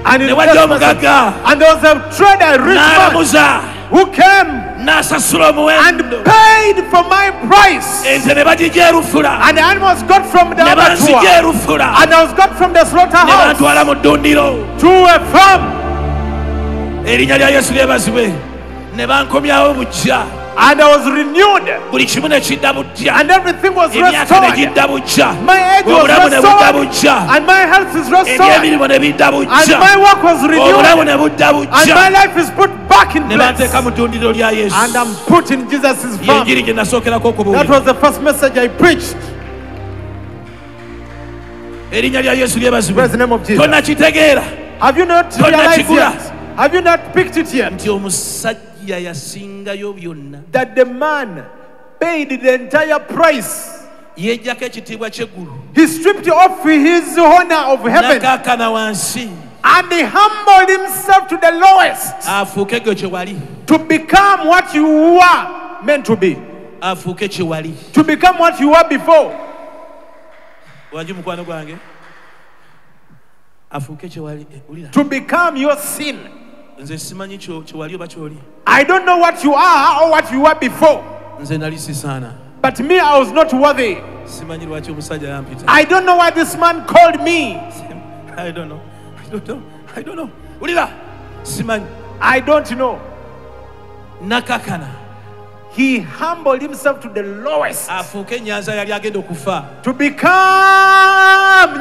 And, in ne wajja this omugagga and there was a trader, a n'alamuza who came n'asasula and omuwendo paid for my price. ente ne bagijja erufula And the animals got from the ne banzija erufula And I was got from the ne slaughterhouse bantwala mu ddundiro. To a farm. erinnya lya yesu lyebazibwe ne bankomyawo bujja And I was renewed. buli kimu ne bujja And everything was emyaka restored. bujja My age was obulamu ne budda restored. And my health is restored. ebyemirimu ne bidda And my work was obulamu renewed. ne budda And my life is put back in ne place. banteeka mu ddundiro lya yesu And I'm put in Jesus' farm. yenjiri gye nasookerako That was the first message I preached. erinnya lya yesu lyebazibwe Praise the name of Jesus. tonnakitegeera Have you not Tonna realized yet? Have you not picked it yet? nti omusajja yasingayo byonna That the man paid the entire price. yejjako ekitiibwa ky'eggulu He stripped off his honor of heaven and he humbled himself to the lowest to become what you were meant to be, to become what you were before. wangi mukwano gwange afuuke kye wali Eh, to become your sin. Nze simanyi kyo- kye wali oba kyoli I don't know what you are or what you were before, nze nali sisaana but me, I was not worthy. simanyi lwaki omusajja yampita I don't know why this man called me. I don't know. I don't know. I don't know. I don't know. nakakana He humbled himself to the lowest afuuke enyanza yali agenda okufa to become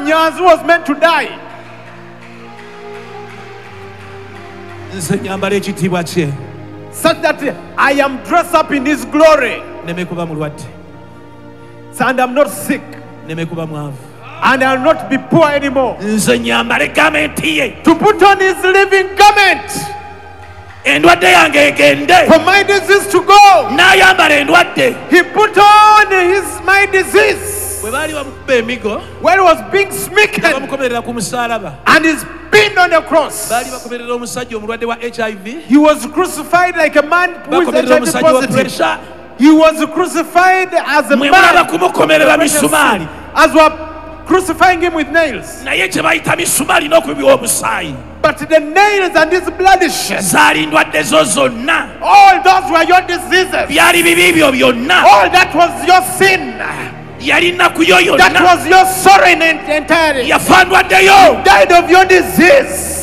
Nyanzi was meant to die. Such that I am dressed up in his glory, neme kuba mulwadde and I'm not sick, neme kuba mwavu and I'll not be poor anymore. To put on his living garment, endwadde yange egende for my disease to go. n'ayambala endwadde He put on his my disease bwe baali bamukuba emigo when he was being smitten bamukomerera ku musaalaba and is pinned on the cross. baali bakomerera omusajja omulwadde wa hiv He was crucified like a man who is HIV positive. He was crucified as a man kumukomerera misumaali as were crucifying him with nails. naye kye bayita misumaali n'okubibwa omusaayi But the nails and his blemishes, zaali ndwadde zo zonna all those were your diseases. byali bibi byo byonna All that was your sin. Yali nnaku yo That yonna was your sorrow in entirety. yafa ndwaddeyo Died of your disease.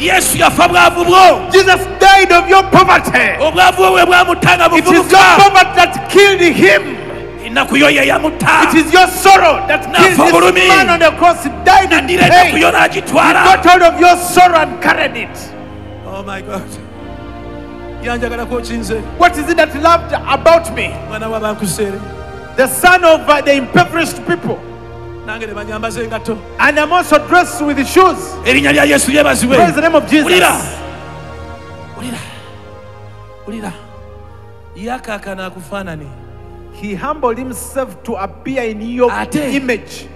yesu yafa bwavu bwo Jesus died of your poverty. obwavu bwe It is buvubuka your poverty that killed him. ennaku yo ye yamutta It is your sorrow that killed Nafa bulumi. this man on the cross. He died in naddira ennaku pain. yo He n'agitwala What is it that you loved about me? The son of uh, the impoverished people. nange ne banyambaza And I'm also dressed with shoes. erinnya lya yesu lyebazibwe Praise the name of Jesus. He humbled himself to appear in your image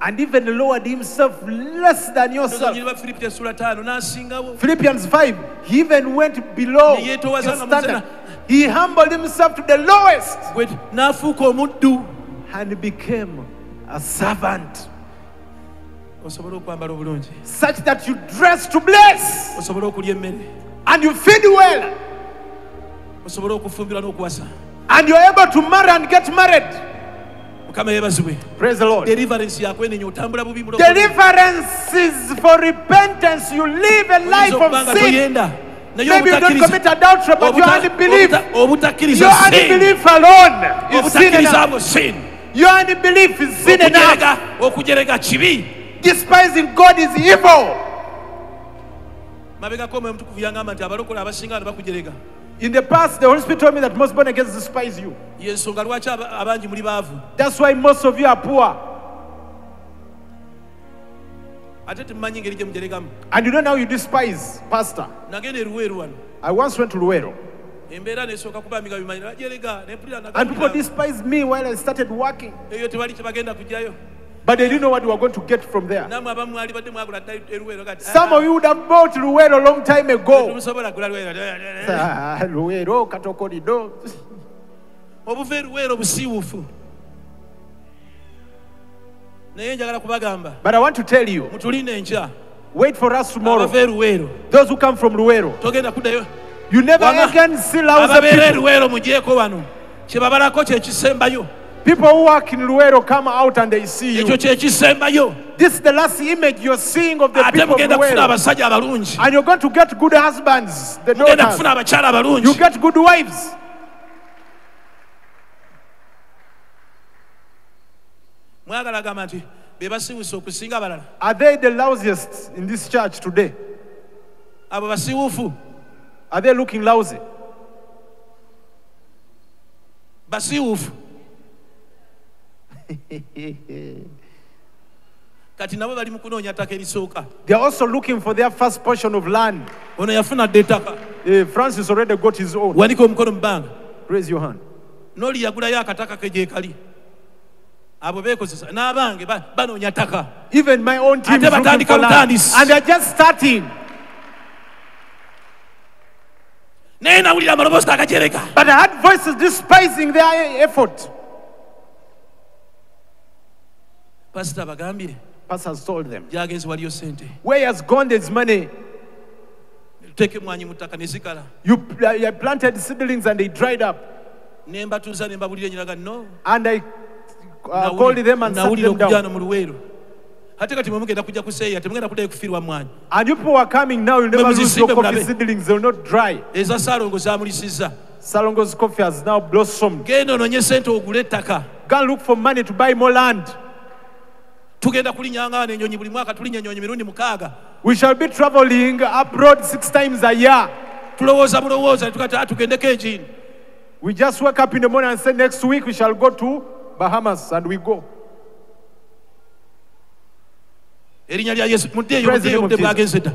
and even lowered himself less than yourself. nyiri ba filipi tesula taano n'asingawo. Philippians 5, he even went below Ne your yeetowaza nga standard. He humbled himself to the lowest Gwe- n'afuuka omuddu. and became a servant, osobole okwambala obulungi? Such that you dress to bless osobole okulya emmere? and you feed well. Osobole okufumbirwa n'okuwasa? And you're able to marry and get married. Mukama yeebazibwe Praise the Lord. deliverance yakwenenya otambula bubi Deliverance is for repentance. You live a life of sin. Maybe you don't commit adultery, but your obuta- unbelief, your unbelief alone is sin enough. sin Your unbelief is sin enough. okujerega okujerega kibi Despising God is evil. mabegako omwoyo omutukuvu yangamba nti abalokole abasinga ne bakujerega In the past, the Holy Spirit told me that most born again despise you. yensonga lwaki aba- abangi muli baavu That's why most of you are poor. ate temumanyi ngeri gye And you don't know how you despise, Pastor. nagenda eruweeru wano I once went to Luwero, embeera nesooka kubamiga bimanyi najerega nempulira and people despised me while I started working. eyo tewali kyebagenda kujjayo But they didn't know what we were going to get from there. nammwe abamu mwali badde mwagula dda eruweero kati Some of you would have bought Luwero a long time ago. tumusobola gula lwero eh, eh, eh. ah, Luwero, Katokorido. obuva eruweero busiiwufu naye njagala kubagamba But I want to tell you, mutulinde enkya wait for us tomorrow. abava eruweero Those who come from Luwero, togenda kuddayo you never again see ababeera people. eruweero mugyeko wano kyebabalako kyekisembayo People who work in Luwero come out and they see you. This is the last image you're seeing of the ate people of mugenda kufuna Luwero. abasajja abalungi And you're going to get good husbands, the mugenda daughters. abakyala You abalungi get good wives. mwagala agamba nti be basiiwuusa okusinga abalala Are they the lousiest in this church today? abo Are they looking lousy? basiiwuufu kati nabo bali mu kunoonya ttaka erisooka They're also looking for their first portion of land. ono yafuna ettaka Eh, Francis already got his own. wanika omukono mu bbanga Raise your hand. n'oli yagulayo akataka ke gyekali abo beekozesa n'abange banoonya ttaka Even my own team Ate batandika land. butandisi. And they're just starting. naye nawulira amaloboozi agajereka But I had voices despising their effort. Pasita bagambye Pastor has told them. waliyo sente Where has gone this money? tuteeke emwanyi mu ttaka ne zikala You, you planted seedlings and they dried up. ne mbatuuza ne mbabulira nyiraga no And I uh, called them and sat them down. no mu luweero ate kati mwe mugenda kujja kuseeya temugenda kuddayo kufiirwa mwanyi And you people are coming now, you'll never lose your coffee seedlings, they'll not dry. eza saalongo zamulisizza Salongo's coffee has now blossomed. genda ononye sente ogule ettaka Go and look for money to buy more land. Tugenda enyonyi buli mwaka tulinya enyonyi mirundi mukaaga We shall be traveling abroad six times a year. tulowooza bulowooza tukati "Ah, tugendeko We just wake up in the morning and say, next week we shall go to Bahamas, and we go. erinnya lya yesu muddeeyo muddeeyo budde bwagenze dda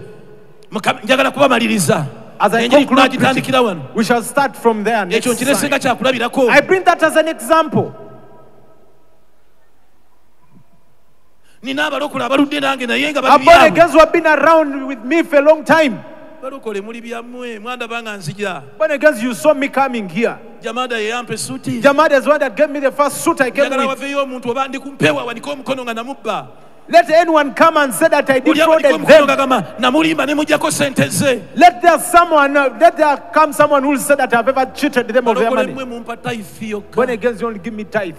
njagala kubamaliriza As I conclude tunagitandikira preaching, wano we shall start from there. Next ekyo nkiresenga time. kyakulabirako I bring that as an example. Nina abalokole abaludde nange naye nga Our born babiri abo agains who have been around with me for a long time. balokole muli byammwe mwandaba nga nzija When you saw me coming here, jamada yeyampa esuuti is the one that gave me the first suit I came with. waveyo omuntu oba ndi wanike omukono nga namubba Let anyone come and say that I defrauded them. gamba namulimba ne mujjako sente ze Let there someone, let there come someone who will say that I've ever cheated them of their money. mmwe mumpa taifi yokka When again you only give me tithe,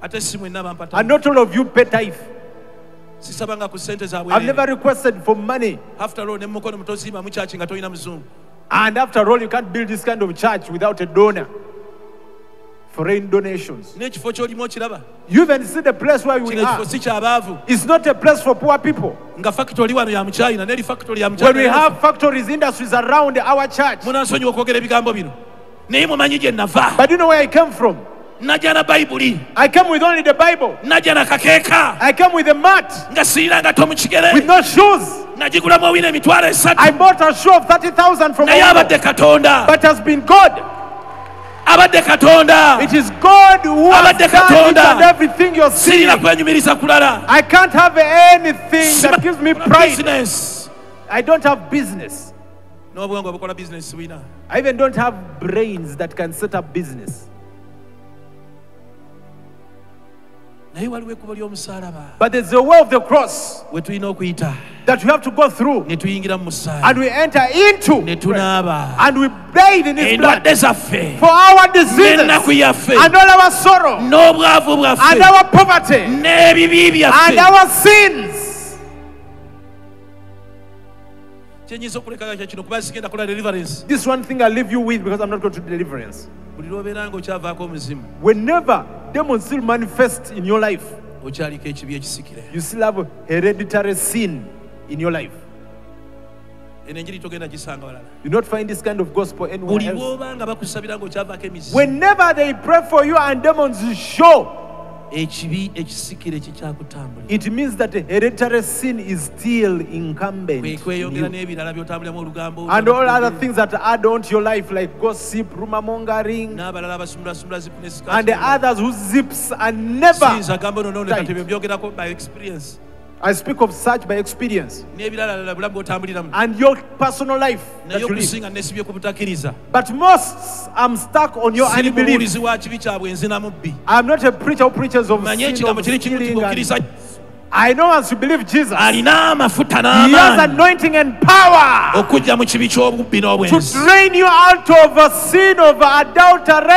ate si mwenna bampa and not all of you pay tithe. Sisabanga ku sente I've never requested for money, after all ne mukono mutozimba mu kyaki nga tolina muzungu and after all, you can't build this kind of church without a donor. Foreign donations. n'ekifo ky'olimu okiraba You even see the place where we kino ekifo are. si kyabaavu It's not a place for poor people. nga fakitori wano ya mukyayina neri fakitori ya When we have factories, industries around our church. munansonyiwa okwogera ebigambo bino naye mumanyi gye nava But you know where I came from? Najja na bayibuli I came with only the Bible. najja na kakeeka I came with a mat, nga mu kigere with no shoes. nagigulamu owina emitwalo esatu I bought a shoe of 30,000 from naye Omo, abadde katonda but has been God. abadde katonda It is God who has Abadde done Katonda. and everything you're seeing. sirina kwenyumiriza kulala I can't have anything that gives me pride. business I don't have business. n'obwongo obukola business bwina I even don't have brains that can set up business. Naye waliwo ekkubo ly'omusaalaba. But there's a way of the cross we tulina okuyita. that we have to go through, ne tuyingira mu and we enter into, ne tunaaba. And we bathe in His blood zaffe. for our diseases. N'ennaku yaffe. And all our sorrow. N'obwavu and our poverty. N'ebibi and our sins. kyenyinza okulekaga kye kuba sigenda kola deliverance. This one thing I leave you with because I'm not going to deliverance. buli lwobeera nga okyavaako omuzimu. Whenever demons still manifest in your life, okyaliko ekibi ekisikire you still have hereditary sin in your life. eno enjiri togenda gisanga walala You not find this kind of gospel anywhere else. lwoba nga bakusabira ngaokyavaako emizimu Whenever they pray for you and demons show, ekibi ekisikire kikyakutambulira it means that hereditary sin is still incumbent. in you. n'ebirala byotambuliramu olugambo And all other things that add on to your life, like gossip, rumor mongering, n'abalala abasumulasumbula zipu ne and the others whose zips are never. siyinza gamba ono Right. by experience I speak of such by experience. n'ebirala bulamu bwotambuliramu And your personal life. That you live. okusinga nesibye ku butakkiriza But most, I'm stuck on your unbelief. mubuulizi wa kibi kyabwe nzinamu bbi I'm not a preacher who preaches of sin, of kiri kimu stealing. tikukkiriza And I know as you believe Jesus, He alina amafuta has n'amaanyi anointing and power okujja mu kibi ky'obubbi to n'obwenzi. drain you out of a sin of adultery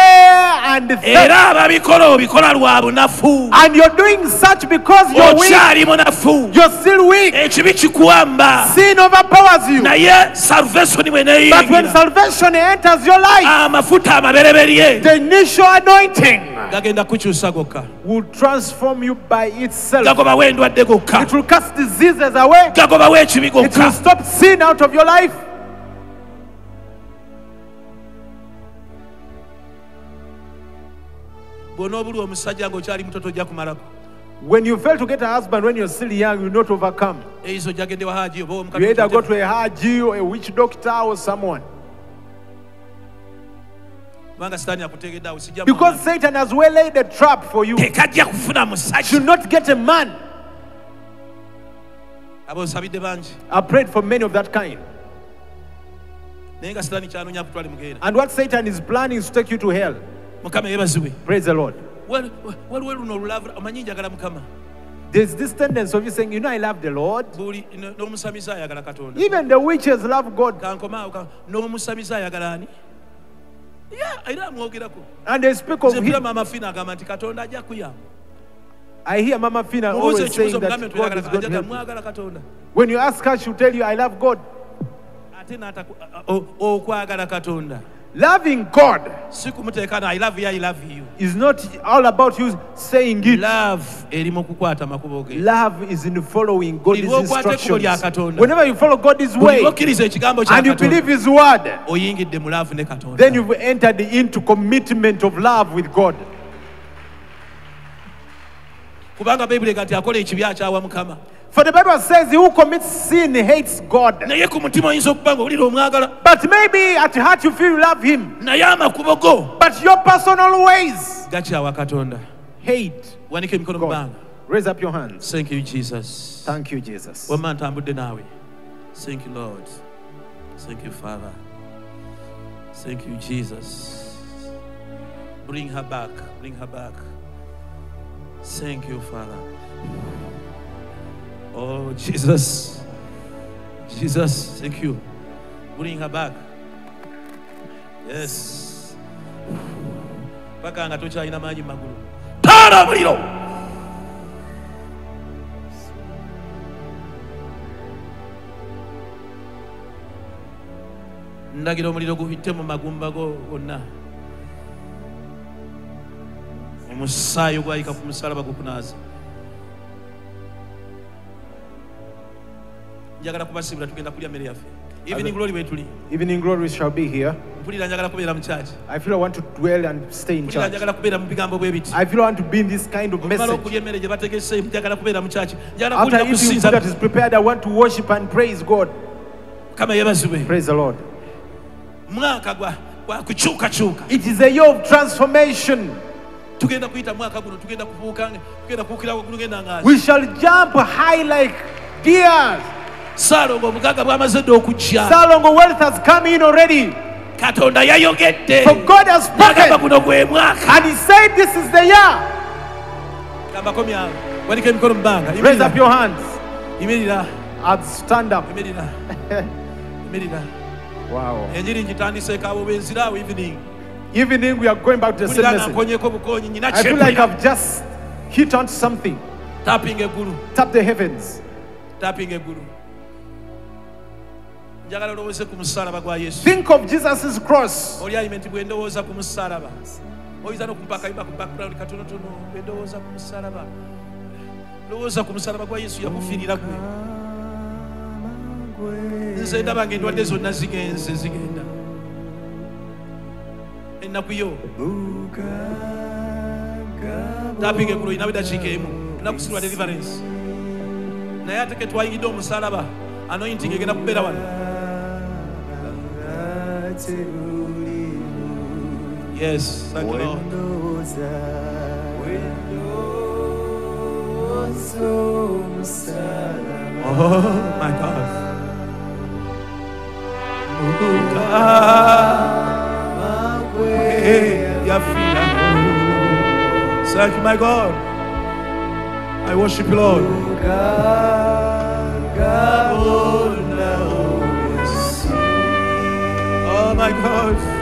and theft. era ababikola obikola lwa bunafu. And you're doing such because you're weak. okyali munafu. You're still weak. ekibi kikuwamba Sin overpowers you. naye salvation bwe But when neeyingira salvation enters your life, amafuta amabereberye. the initial anointing gagenda kukyusa gokka will transform you by itself. gagobawo endwadde gokka It will cast diseases away. gagobawo ekibi It will stop sin out of your life. bw'onoobuli omusajja ng'okyali muto tojja kumalako When you fail to get a husband when you're still young, you will not overcome. eizo gyagende wa haji oba You either go to a haji or a witch doctor or someone. Because Satan has well laid a trap for you. should not get a man. aba osabidde bangi I prayed for many of that kind. naye nga sitaani kyanoonya kutwale mugeera And what Satan is planning is to take you to hell. Praise the Lord. Wali- waliwo luno olulavu omanyi njagala mukama There's this tendency of you saying, you know, I love the Lord. buli n- n'omusamiza ayagala katonda Even the witches love God. Era And they speak of him. mama fina agamba nti katonda ajja kuyamba I hear Mama Fina always saying that God is oyagala going to ajaga help you. mwagala katonda When you ask her, she'll tell you, I love God. Ate n'ataku- o- okwagala katonda Loving God si kumuteeka na i love you i love you is not all about you saying it. love eri mu kukwata makubo ge Love is in following God's Buli lw'okwata ekkubo lya instructions. Whenever you follow God's way lwokkiriza ekigambo kya and you believe His word, oyingidde mu laavu ne katonda then you've entered into commitment of love with God. kubanga bayibuli ega nti akola ekibi akyawa mukama For the Bible says, He who commits sin hates God. naye ku mutima oyinza okuba nga owulira omwagala But maybe at heart you feel you love Him. naye amakubo go But your personal ways gakyawa katonda hate wanika emikono mu God. bbanga Raise up your hands. thank you jesus Thank you, Jesus. wamma ntambudde naawe thank you lord Thank you, Father. Thank you, Jesus. Bring her back. Bring her back. Thank you, Father. Oh, Jesus. Jesus, thank you. Bring her back. Yes. Paka nga tokyalina maanyi magulu. Taala omuliro. ndagira omuliro guhitte mu magumba go gonna omusaayi ogwayika ku musalaba gukunaaza njagala kubasibira tugenda kulya mmere yaffe evening glory Evening glory shall be here. mpulira njagala kubeera mu kyaki I feel I want to dwell and stay in church. njagala kubeera mu bigambo bwe biti I feel I want to be in this kind of okumala message. okulya emmere gye bategese njagala kubeera mu kyaki njagala After kuwulira eating that is prepared, I want to worship and praise God. kama yebazibwe Praise the Lord. mwaka gwa gwa kukyukakyuka It is a year of transformation. tugenda kuyita mwaka guno tugenda kubuuka tugenda kuukira waggulu ngenda ngaazi We shall jump high like deers. Saalongo obugagga bwamaze dde okujja Salongo wealth has come in already. katonda yayogedde For God has spoken. guno gwe mwaka And He said, This is the year. gambako myange wanika emikono mu bbanga Raise up your hands imirira and stand up. imirira imirira Wow. enjiri ngitandiseeko abo benzira evening Evening, we are going back to the same message. nkonyeko bukonyi nyina I feel like I've just hit on something. tapinga eggulu Tap the heavens. tapinga eggulu njagala olowooze ku musalaba gwa yesu. Think of Jesus' cross. oli alimenti bwe ndowooza ku musalaba. Oyinza ku background katonotono bwe ndowooza ku musalaba. Lowooza ku musalaba gwa yesu yakufiirira gwe. Nze ndabanga endwadde zonna zigenze zigenda. Ennaku yo tapinga eggulu oyinawo eddakiika emu. Nakusirwa deliverance. Naye ate ke twayingidde omusalaba anointing egenda kubeera wano yes thank you Oh my God. Thank you, my God. I worship you, Lord. Oh my God.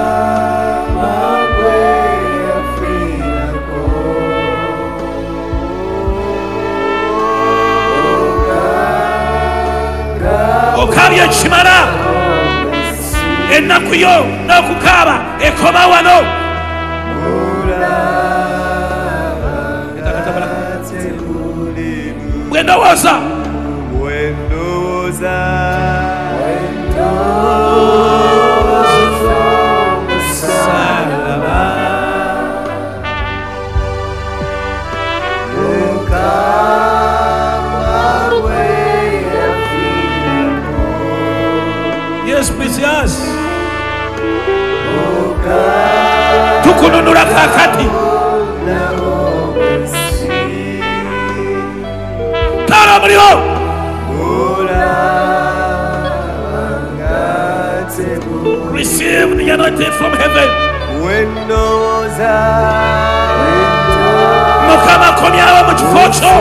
okabya ekimala ennaku yo n'okukaaba ekoma wano. Bwe ndowooza. Yes tukununula kakati tala omuliro receive the anointing from heaven. Mukama akomyawo mu kifo kyo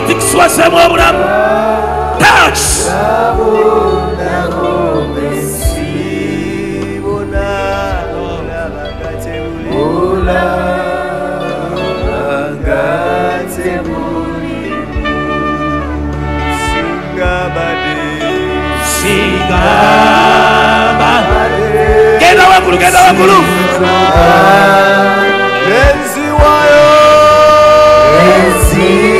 anointing kiswaseemu obulamu touch sigamba genda waggulu genda waggulu Nangirira omuliro n'amafuta akawungeezi kale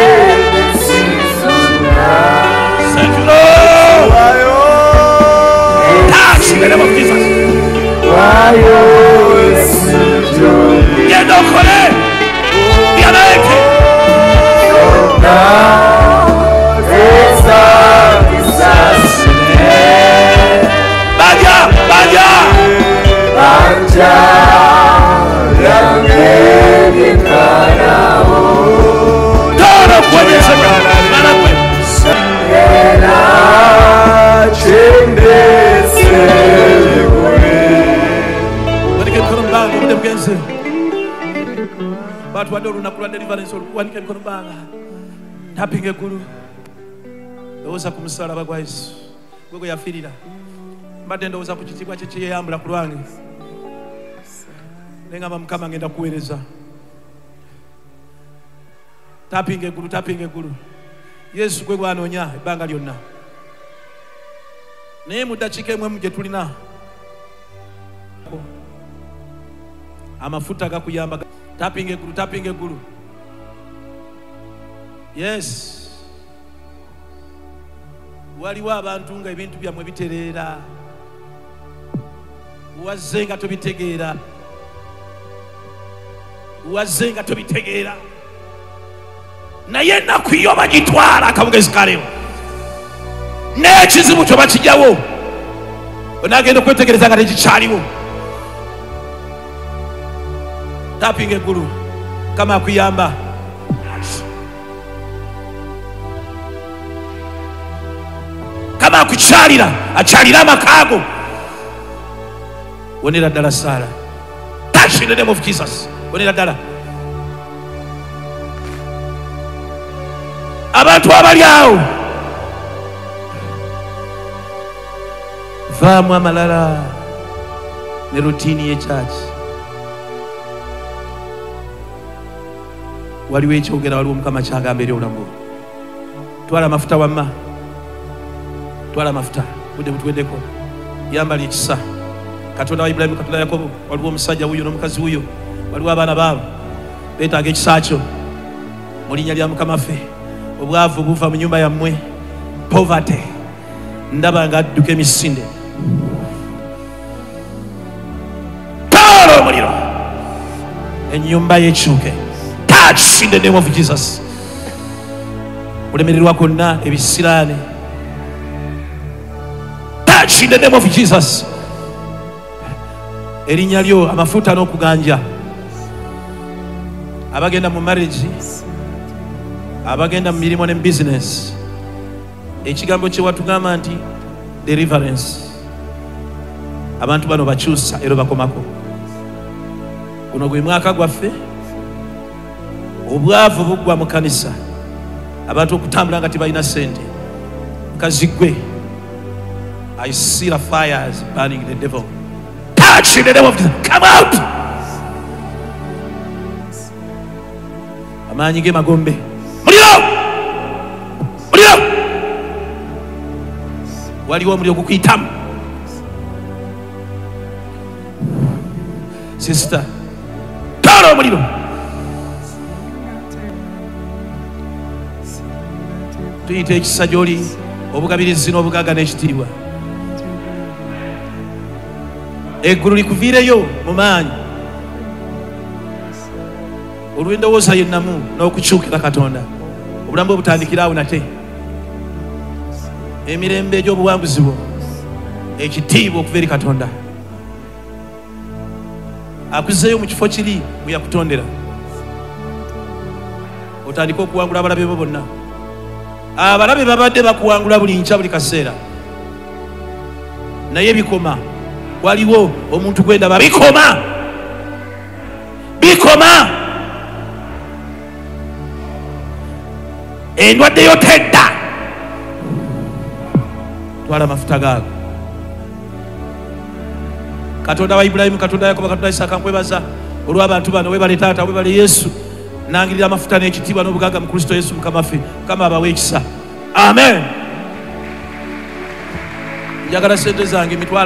jednocholé, dianéky. Nada obudde bugenze. Batwadde olunaku lwa deliverance wanike emikono mbanga. Tapinga eggulu. Lowooza ku musalaba gwa Yesu. Gwe gwe yafiirira. Mbadde ndowooza ku kitiibwa kye kye yeyambula ku lwange. Ne ngamba Mukama ngenda kuweereza. Tapinga eggulu, tapinga eggulu. Yesu gwe gwanoonya ebbanga lyonna. Naye mu ddakiika emu emu gye tulina amafuta gakuyamba tapinga eggulu tapinga eggulu yes. Waliwo abantu nga ebintu byammwe bitereera. Wazze nga tobitegeera. Wazze nga tobitegeera. Naye ennaku yo bagitwala akabugezi kalewo. N'ekizibu kyo bakijyawo onagenda okwetegereza nga tekikyaliwo tapinga eggulu kama akuyamba kama akukyalira akyalira amakaago wonera ddala saara touch in the name of jesus. Wonera ddala abantu abali awo. Vaamu amalala ne rutiini y'ekyaki waliwo ekyogera waliwo mukama kyagamba eri obulamu bwo twala amafuta wamma. Twala amafuta budde butuweddeko yambala ekisa. Katonda wa ibulayimu katonda yakobo waliwo omusajja wuyo n'omukazi wuyo waliwo abaana baabo. Beetaaga ekisa kyo. Mu linnya lya mukama ffe obwavu buva mu nyumba yammwe. Povate ndaba nga adduka emisinde. Taala omuliro. Ennyumba yekyuke in the name of jesus. Kulemererwa kwonna ebisiraane touch in the name of jesus. Erinnya lyo amafuta n'okuganja. Abagenda mu marriage. Abagenda mu mirimu ne business. Ekigambo kye watugamba nti deliverance. Abantu bano bakyusa era bakomako guno gwe mwaka gwaffe obwavu buggwa mu kanisa. Abantu okutambula nga tebalina sente mukazi gwe i see the fires burning the devil. Touch in the name of Jesus. come out! Amaanyi ge magombe. Muliro! Muliro! Waliwo omuliro gukuyitamu sisita tola omuliro tuyita ekisa gy'oli obugabirizi n'obugagga n'ekitiibwa. Eggulu likuviireyo mu maanyi. Olw'endowooza yennamu n'okukyukira katonda obulamu bwe butandikira awo nate. Emirembe egy'obuwanguzi bwo ekitiibwa okuva eri katonda. Akuzeeyo mu kifo kiri bwe yakutondera. Otandike okuwangula abalabe bo bonna abalabe babadde bakuwangula buli nkya buli kaseera. Naye bikoma. Waliwo omuntu gwendaba bikoma! Bikoma! Endwadde yo tedda twala amafuta gaago katonda wa ibulayimu katonda wa yakobo katonda isaaka nkwebaza olw'abantu bano webale taata webale yesu nangirira amafuta n'ekitiibwa n'obugagga mu kristo yesu mukama ffe mukama abawe ekisa amen. Njagala sente zange mitwala